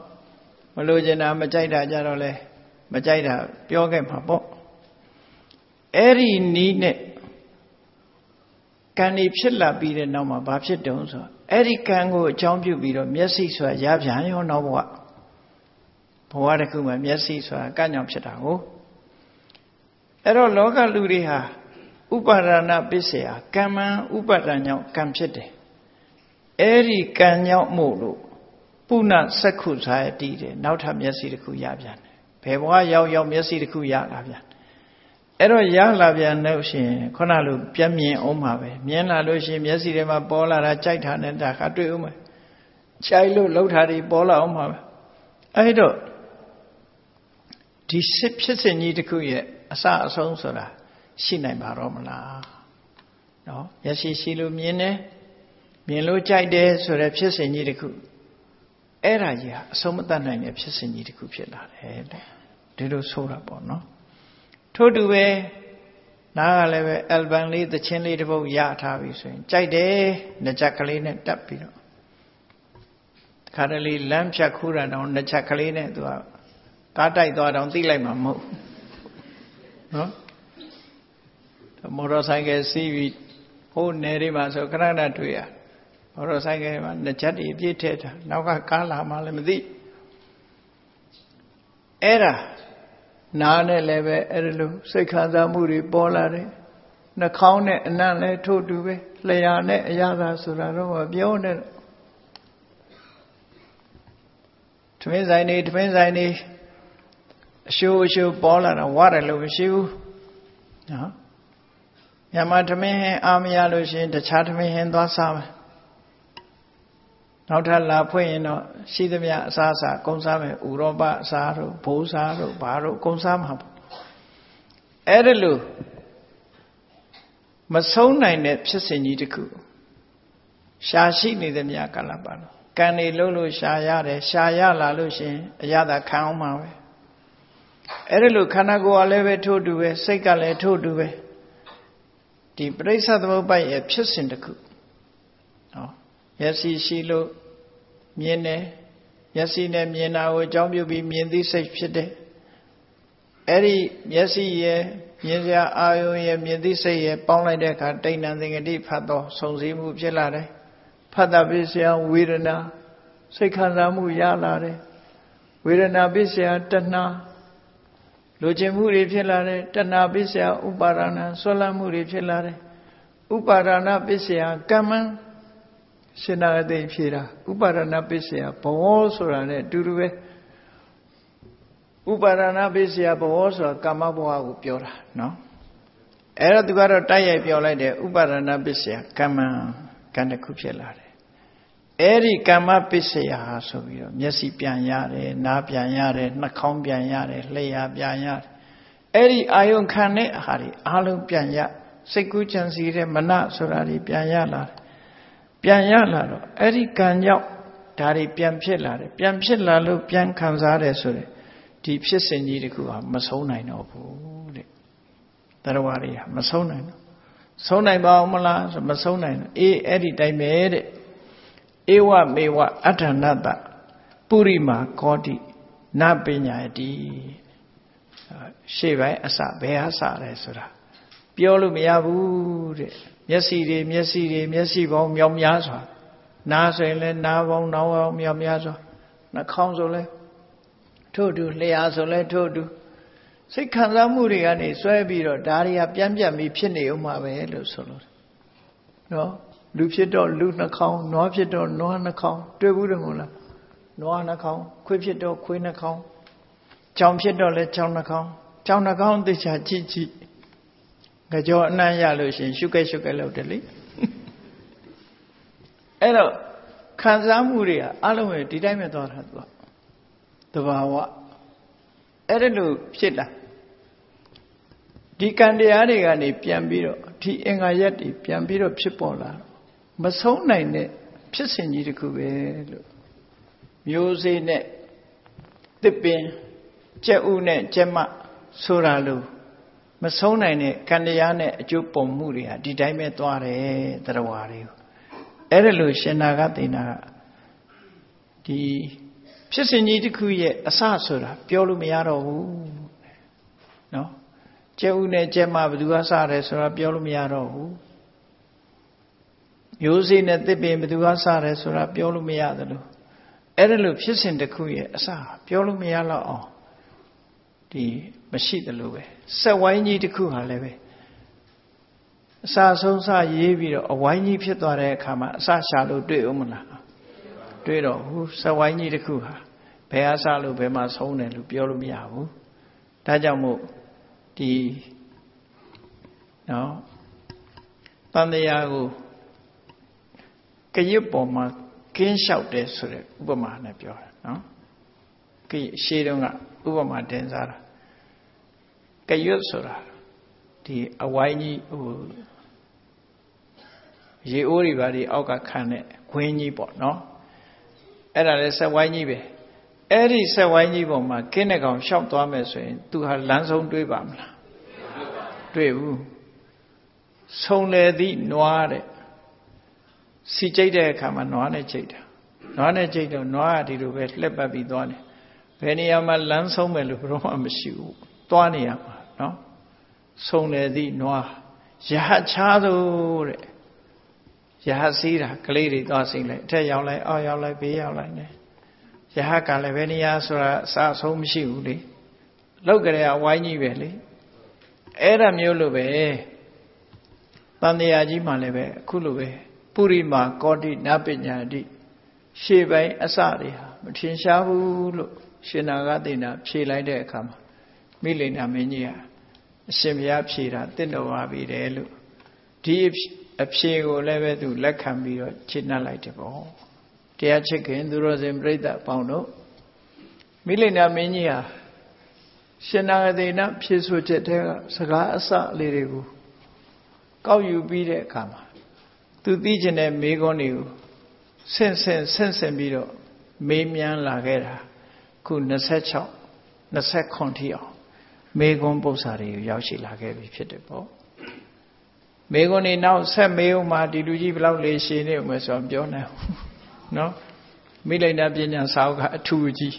မလို့ကျင်တာမကြိုက်တာကြတော့လဲမကြိုက်တာပြောခဲ့မှာပေါ့အဲ့ဒီနီးနဲ့ကံนี่ဖြစ်လာပြီးတဲ့နောက်မှာဘာဖြစ်တုံးဆို အဲ့ဒီကံကိုအကြောင်းပြုပြီးတော့မျက်စိဆိုတာရပြန်ရောနောက်ဘဝဘဝတစ်ခုမှာမျက်စိဆိုတာကံကြောင့်ဖြစ်တာကိုအဲ့တော့လောကလူတွေဟာဥပါဒနာပစ္စယကမ္မံဥပါဒဏ်ကြောင့်ကံဖြစ်တယ်အဲ့ဒီကံကြောင့်မို့လို့ပုဏ္ဏစက္ခုဇာယတိတဲ့နောက်ထပ်မျက်စိတစ်ခုရပြန်တယ်ဘယ်ဘဝရောက်ရောက်မျက်စိတစ်ခုရလာပြန် အဲ့တော့ရလာပြန်လို့ရှိရင်ခုနလိုပြမြင်အောင်ပါပဲမြင်လာလို့ရှိရင်မျက်စိထဲမှာပေါ်လာတာကြိုက်တာနဲ့ဒါခါတွေ့အောင်မယ်ကြိုက်လို့လှုပ်တာတွေပေါ်လာအောင်ပါပဲအဲ့တော့ဒီစစ်ဖြစ်စဉ်ကြီးတစ်ခုရဲ့အစအဆုံးဆိုတာရှိနိုင်ပါတော့မလားနော်မျက်စိရှိလို့မြင်တယ်မြင်လို့ကြိုက်တယ်ဆိုတဲ့ဖြစ်စဉ်ကြီးတစ်ခုအဲ့ဒါကြီးဟာအဆုံးမတတ်နိုင်တဲ့ဖြစ်စဉ်ကြီးတစ်ခုဖြစ်လာတယ်တဲ့ဒီလိုဆိုတာပေါ့နော် ထို့တူပဲနားကလည်းပဲအယ်ဘမ်လေးသချင်းလေးတစ်ပုဒ်ရထားပြီဆိုရင်ကြိုက်တယ်နှစ်ချက်ကလေးနဲ့တက်ပြီးတော့ခါတလေလမ်းဖြတ်ခူးတာတောင်နှစ်ချက်ကလေးနဲ့သူကကားတိုက်သွားတောင်သိလိုက်မှာမဟုတ်နော်မော်တော်ဆိုင်ကယ်စီးပြီးဟိုနယ်တွေမှာဆိုခဏခဏတွေ့ရမော်တော်ဆိုင်ကယ်မှာနှစ်ချက်တွေပြည့်ထည့်တာနောက်ကကားလာမှလည်းမသိအဲ့ဒါ နားနဲ့လည်းပဲအဲ့လိုစိတ်ခံစားမှုတွေပေါ်လာတယ်နှာခေါင်းနဲ့အနံ့လည်းထို့တူပဲလျှာနဲ့အရသာဆိုတာတော့မပြောနဲ့ထမင်းဆိုင်နေထမင်းဆိုင်နေအရှိုးအရှိုးပေါ်လာတာဝရတယ်လို့မရှိဘူးနော်မြန်မာထမင်းဟင်းအားမရလို့ရှိရင်တခြားထမင်းဟင်းသွားစားမယ် နောက်ထပ်လာဖွင့်ရင်တော့ရှိသမျှအစားအစာကုန်စားမယ်ဥရောပအစားတို့ဘိုးစားတို့ဘာတို့ကုန်စားမှာပေါ့အဲ့ဒါလို့မဆုံးနိုင်တဲ့ဖြစ်စဉ်ကြီးတစ်ခုရှာရှိနေသမျှကာလပတ်တော့ကံနေလို့လို့ရှာရတယ်ရှာရလာလို့ရှင်အရသာခံအောင်မှာပဲအဲ့ဒါလို့ခန္ဓာကိုယ်ကလည်းပဲထို့တူပဲစိတ်ကလည်းထို့တူပဲဒီပရိစ္ဆသမုပ္ပါဒ်ရဲ့ဖြစ်စဉ်တစ်ခုနော် မျက်စိရှိလို့မြင်တယ်မျက်စိနဲ့မြင်တာကိုအကြောင်းပြုပြီးမြင်သိစိတ်ဖြစ်တယ်အဲ့ဒီမျက်စိရဲ့မြင်စရာအာယုံရဲ့မြင်သိစိတ်ရဲ့ပေါင်းလိုက်တဲ့အခါတိဏ္ဍသင်္ကတိဖတ်တော့စုံစည်းမှုဖြစ်လာတယ်ဖတ်တာပစ္စယဝေဒနာစိတ်ခံစားမှုရလာတယ်ဝေဒနာပစ္စယတဏှာလိုချင်မှုတွေဖြစ်လာတယ်တဏှာပစ္စယဥပါဒနာဆွလမ်းမှုတွေဖြစ်လာတယ်ဥပါဒနာပစ္စယကမ္မံ ရှင်နာသိဖြေတာဥပါဒနာပစ္စယဘဝဆိုတာနဲ့အတူတူပဲဥပါဒနာပစ္စယဘဝဆိုတာကာမဘဝကိုပြောတာနော်အဲ့တော့သူကတော့တိုက်ရိုက်ပြောလိုက်တယ်ဥပါဒနာပစ္စယကမ္မံကံတစ်ခုဖြစ်လာတယ်အဲ့ဒီကမ္မပစ္စယဆိုပြီးတော့မျက်စိပြန်ရတယ်နားပြန်ရတယ်နှာခေါင်းပြန်ရတယ်လျှာပြန်ရတယ်အဲ့ဒီအာယုံခံတဲ့အာဟာတွေအလုံးပြန်ရစိတ်ကူးကြံစီတဲ့မနဆိုတာတွေပြန်ရလာတယ် ပြန်ရလာတော့အဲ့ဒီကံကြောင့်ဒါတွေပြန်ဖြစ်လာတယ်ပြန်ဖြစ်လာလို့ပြန်ခံစားတယ်ဆိုတဲ့ဒီဖြစ်စဉ်ကြီးတခုဟာမဆုံးနိုင်တော့ဘူးတဲ့တရားဝါတွေဟာမဆုံးနိုင်တော့ဆုံးနိုင်ပါအောင်မလားဆိုမဆုံးနိုင်တော့အေးအဲ့ဒီတိုင်းပဲတဲ့ဧဝမေဝအဋ္ဌနတပုရိမာကောတိနပညာတိရှေ့ပိုင်းအစဘယ်ဟာစလဲဆိုတာပြောလို့မရဘူးတဲ့ မျက်စိတွေမျက်စိတွေမျက်စိပေါင်းမြောင်များစွာနားဆိုရင်လည်းနားပေါင်းနားပေါင်းမြောင်များစွာနှာခေါင်းဆိုလည်းထို့တူလျှာဆိုလည်းထို့တူစိတ်ခံစားမှုတွေကနေဆွဲပြီးတော့ဒါတွေကပြန်ပြန်ပြီးဖြစ်နေဦးမှာပဲလို့ဆိုလို့နော်လူဖြစ်တော့လူနှာခေါင်းနွားဖြစ်တော့နွားနှာခေါင်းတွေ့ဘူးတယ်မို့လားနွားနှာခေါင်းခွေးဖြစ်တော့ခွေးနှာခေါင်းကြောင်ဖြစ်တော့လဲကြောင်နှာခေါင်းကြောင်နှာခေါင်းသိချာကြည့်ကြည့် ကြောအနှံ့ရလို့ရှင်ရှုကဲရှုကဲလုပ်တယ်လေအဲ့တော့ခံစားမှုတွေကအလုံးပဲဒီတိုင်းပဲသွားတာသူကတဘာဝအဲ့ဒါလို့ဖြစ်လာဒီကံတရားတွေကနေပြန်ပြီးတော့ဒီအင်္ဂါရက်တွေပြန်ပြီးတော့ဖြစ်ပေါ်လာမဆုံးနိုင်တဲ့ဖြစ်စဉ်ကြီးတစ်ခုပဲလို့မျိုးစေ့နဲ့တစ်ပင်ကြက်ဥနဲ့ကြက်မဆိုတာလို့ မဆုံးနိုင်တဲ့ကံတရားနဲ့အကျိုးပုံမှုတွေဟာဒီတိုင်းပဲသွားတယ်တရားဝါတွေကိုအဲ့ဒါလို့ရှင်နာကသိနာကဒီဖြစ်စဉ်ကြီးတစ်ခုရဲ့အစဆိုတာပြောလို့မရတော့ဘူးနော်ကျဲဥနဲ့ကျဲမဘယ်သူကစတယ်ဆိုတာပြောလို့မရတော့ဘူးမျိုးစေ့နဲ့တစ်ပင်ဘယ်သူကစတယ်ဆိုတာပြောလို့မရသလိုအဲ့ဒါလို့ဖြစ်စဉ်တစ်ခုရဲ့အစပြောလို့မရတော့အောင်ဒီမရှိသလိုပဲဆက်ဝိုင်းကြီးတစ်ခုဟာလည်းပဲအစဆုံးစရေးပြီးတော့အဝိုင်းကြီးဖြစ်သွားတဲ့အခါမှာအစရှာလို့တွေ့ဦးမလားတွေ့တော့ဟူဆက်ဝိုင်းကြီးတစ်ခုဟာဘယ်အစလို့ဘယ်မှာဆုံးတယ်လို့ပြောလို့မရဘူးဒါကြောင့်မို့ဒီနော်တန်တရားကိုကရစ်ပေါ်မှာကင်းလျှောက်တယ်ဆိုတဲ့ဥပမာနဲ့ပြောတာနော်ကရရှေးတုန်းကဥပမာတင်စားတာ ကရွတ်ဆိုတာဒီအဝိုင်းကြီးဟိုရေအိုးတွေပါဒီအောက်ကခံတဲ့ခွင်းကြီးပေါ့နော်အဲ့ဒါလည်းဆက်ဝိုင်းကြီးပဲအဲ့ဒီဆက်ဝိုင်းကြီးပေါ်မှာကင်းတဲ့ကောင်ရှောက်သွားမယ်ဆိုရင်သူဟာလမ်းဆုံးတွေးပါမလားတွေ့ဘူးဆုံလေသည့်နွားတဲ့စီကြိတ်တဲ့အခါမှာနွားနဲ့ကြိတ်တာနွားနဲ့ကြိတ်တော့နွားကဒီလိုပဲလှက်ပတ်ပြီးသွားတယ်ဘယ်နေရာမှာလမ်းဆုံးမယ်လို့ဘယ်တော့မှမရှိဘူးသွားနေရမှာ နော်ဆုံလေသည့်နွားရဟချားသို့တဲ့ရဟစီးတာကလေးတွေသွားစိမ့်လိုက်အထက်ရောက်လိုက်အောက်ရောက်လိုက်ဘေးရောက်လိုက်နေရဟကလည်းဘယ်နေရာဆိုတာအစအဆုံးမရှိဘူးလေလောက်ကလေးကဝိုင်းကြီးပဲလေအဲ့ဒါမျိုးလိုပဲတန်တရားကြီးမှလည်းပဲအခုလိုပဲပုရိမာကောတိနပညာတိရှေ့ပိုင်းအစတွေဟာမထင်ရှားဘူးလို့ရှင်နာဂသိဏဖြေလိုက်တဲ့အခါမှာ မိလိန်နာမင်းကြီးဟာအရှင်ဘုရားဖြေတာတင့်တော်ပါပြီတယ်လို့ဒီအဖြေကိုလည်းပဲသူလက်ခံပြီးတော့ချစ်နှပ်လိုက်တယ်ပေါ့တရားချစ်ခင်သူတော်စင်ပြိဿပေါင်းတို့မိလိန်နာမင်းကြီးဟာရှင်နာဂသိဏဖြေဆိုချက်တဲ့စကားအစလေးတွေကိုကောက်ယူပြီးတဲ့အခါမှာသူသိကျင်တဲ့မေးခွန်းတွေကိုဆင့်ဆင့်ဆင့်ဆင့်ပြီးတော့မေးမြန်းလာခဲ့တာခု26 29ထိအောင် မေခွန်းပု္ပ္ပာတွေကိုရောက်ရှိလာခဲ့ပြီဖြစ်တယ်ပေါ့မေခွန်းနေနောက်ဆက်မေးဦးမှာဒီလူကြီးဘလောက်လေးရှည်နေဦးမယ်ဆိုတော့ပြောနိုင်ဘူးနော်မိလိုက်တာပညာစာအုပ်ကအထူးကြီး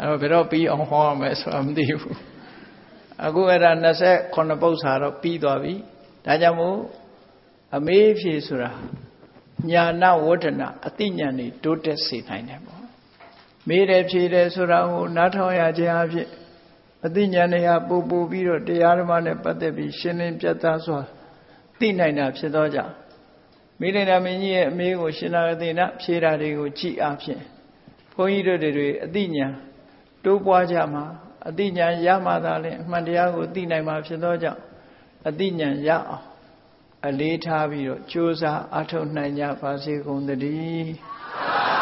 အဲ့တော့ဘယ်တော့ပြီးအောင်ဟောရမယ်ဆိုတာမသိဘူးအခုအဲ့ဒါ29ပု္ပ္ပာတော့ပြီးသွားပြီဒါကြောင့်မို့အမေးဖြေဆိုတာညာနာဝဋ္ဌနာအတိညာဏ်တိုးတက်စေနိုင်တယ်ပေါ့မေးတယ်ဖြေတယ်ဆိုတာကိုနားထောင်ရခြင်းအဖြစ် အသိဉာဏ်တွေဟာပူပူပြီးတော့တရားဓမ္မနဲ့ပတ်သက်ပြီးရှင်းလင်းပြတ်သားစွာသိနိုင်တာဖြစ်သောကြောင့်မိရိနာမင်းကြီးရဲ့အမေးကိုရှင်နာဂတိနာဖြေတာတွေကိုကြည်အားဖြင့်ဘုန်းကြီးတို့တွေအသိဉာဏ်တိုးပွားကြမှာအသိဉာဏ်ရမှသာလေအမှန်တရားကိုသိနိုင်မှာဖြစ်သောကြောင့်အသိဉာဏ်ရအောင်အလေးထားပြီးတော့ကြိုးစားအထောက်နိုင်ကြပါစေကုန်သတည်း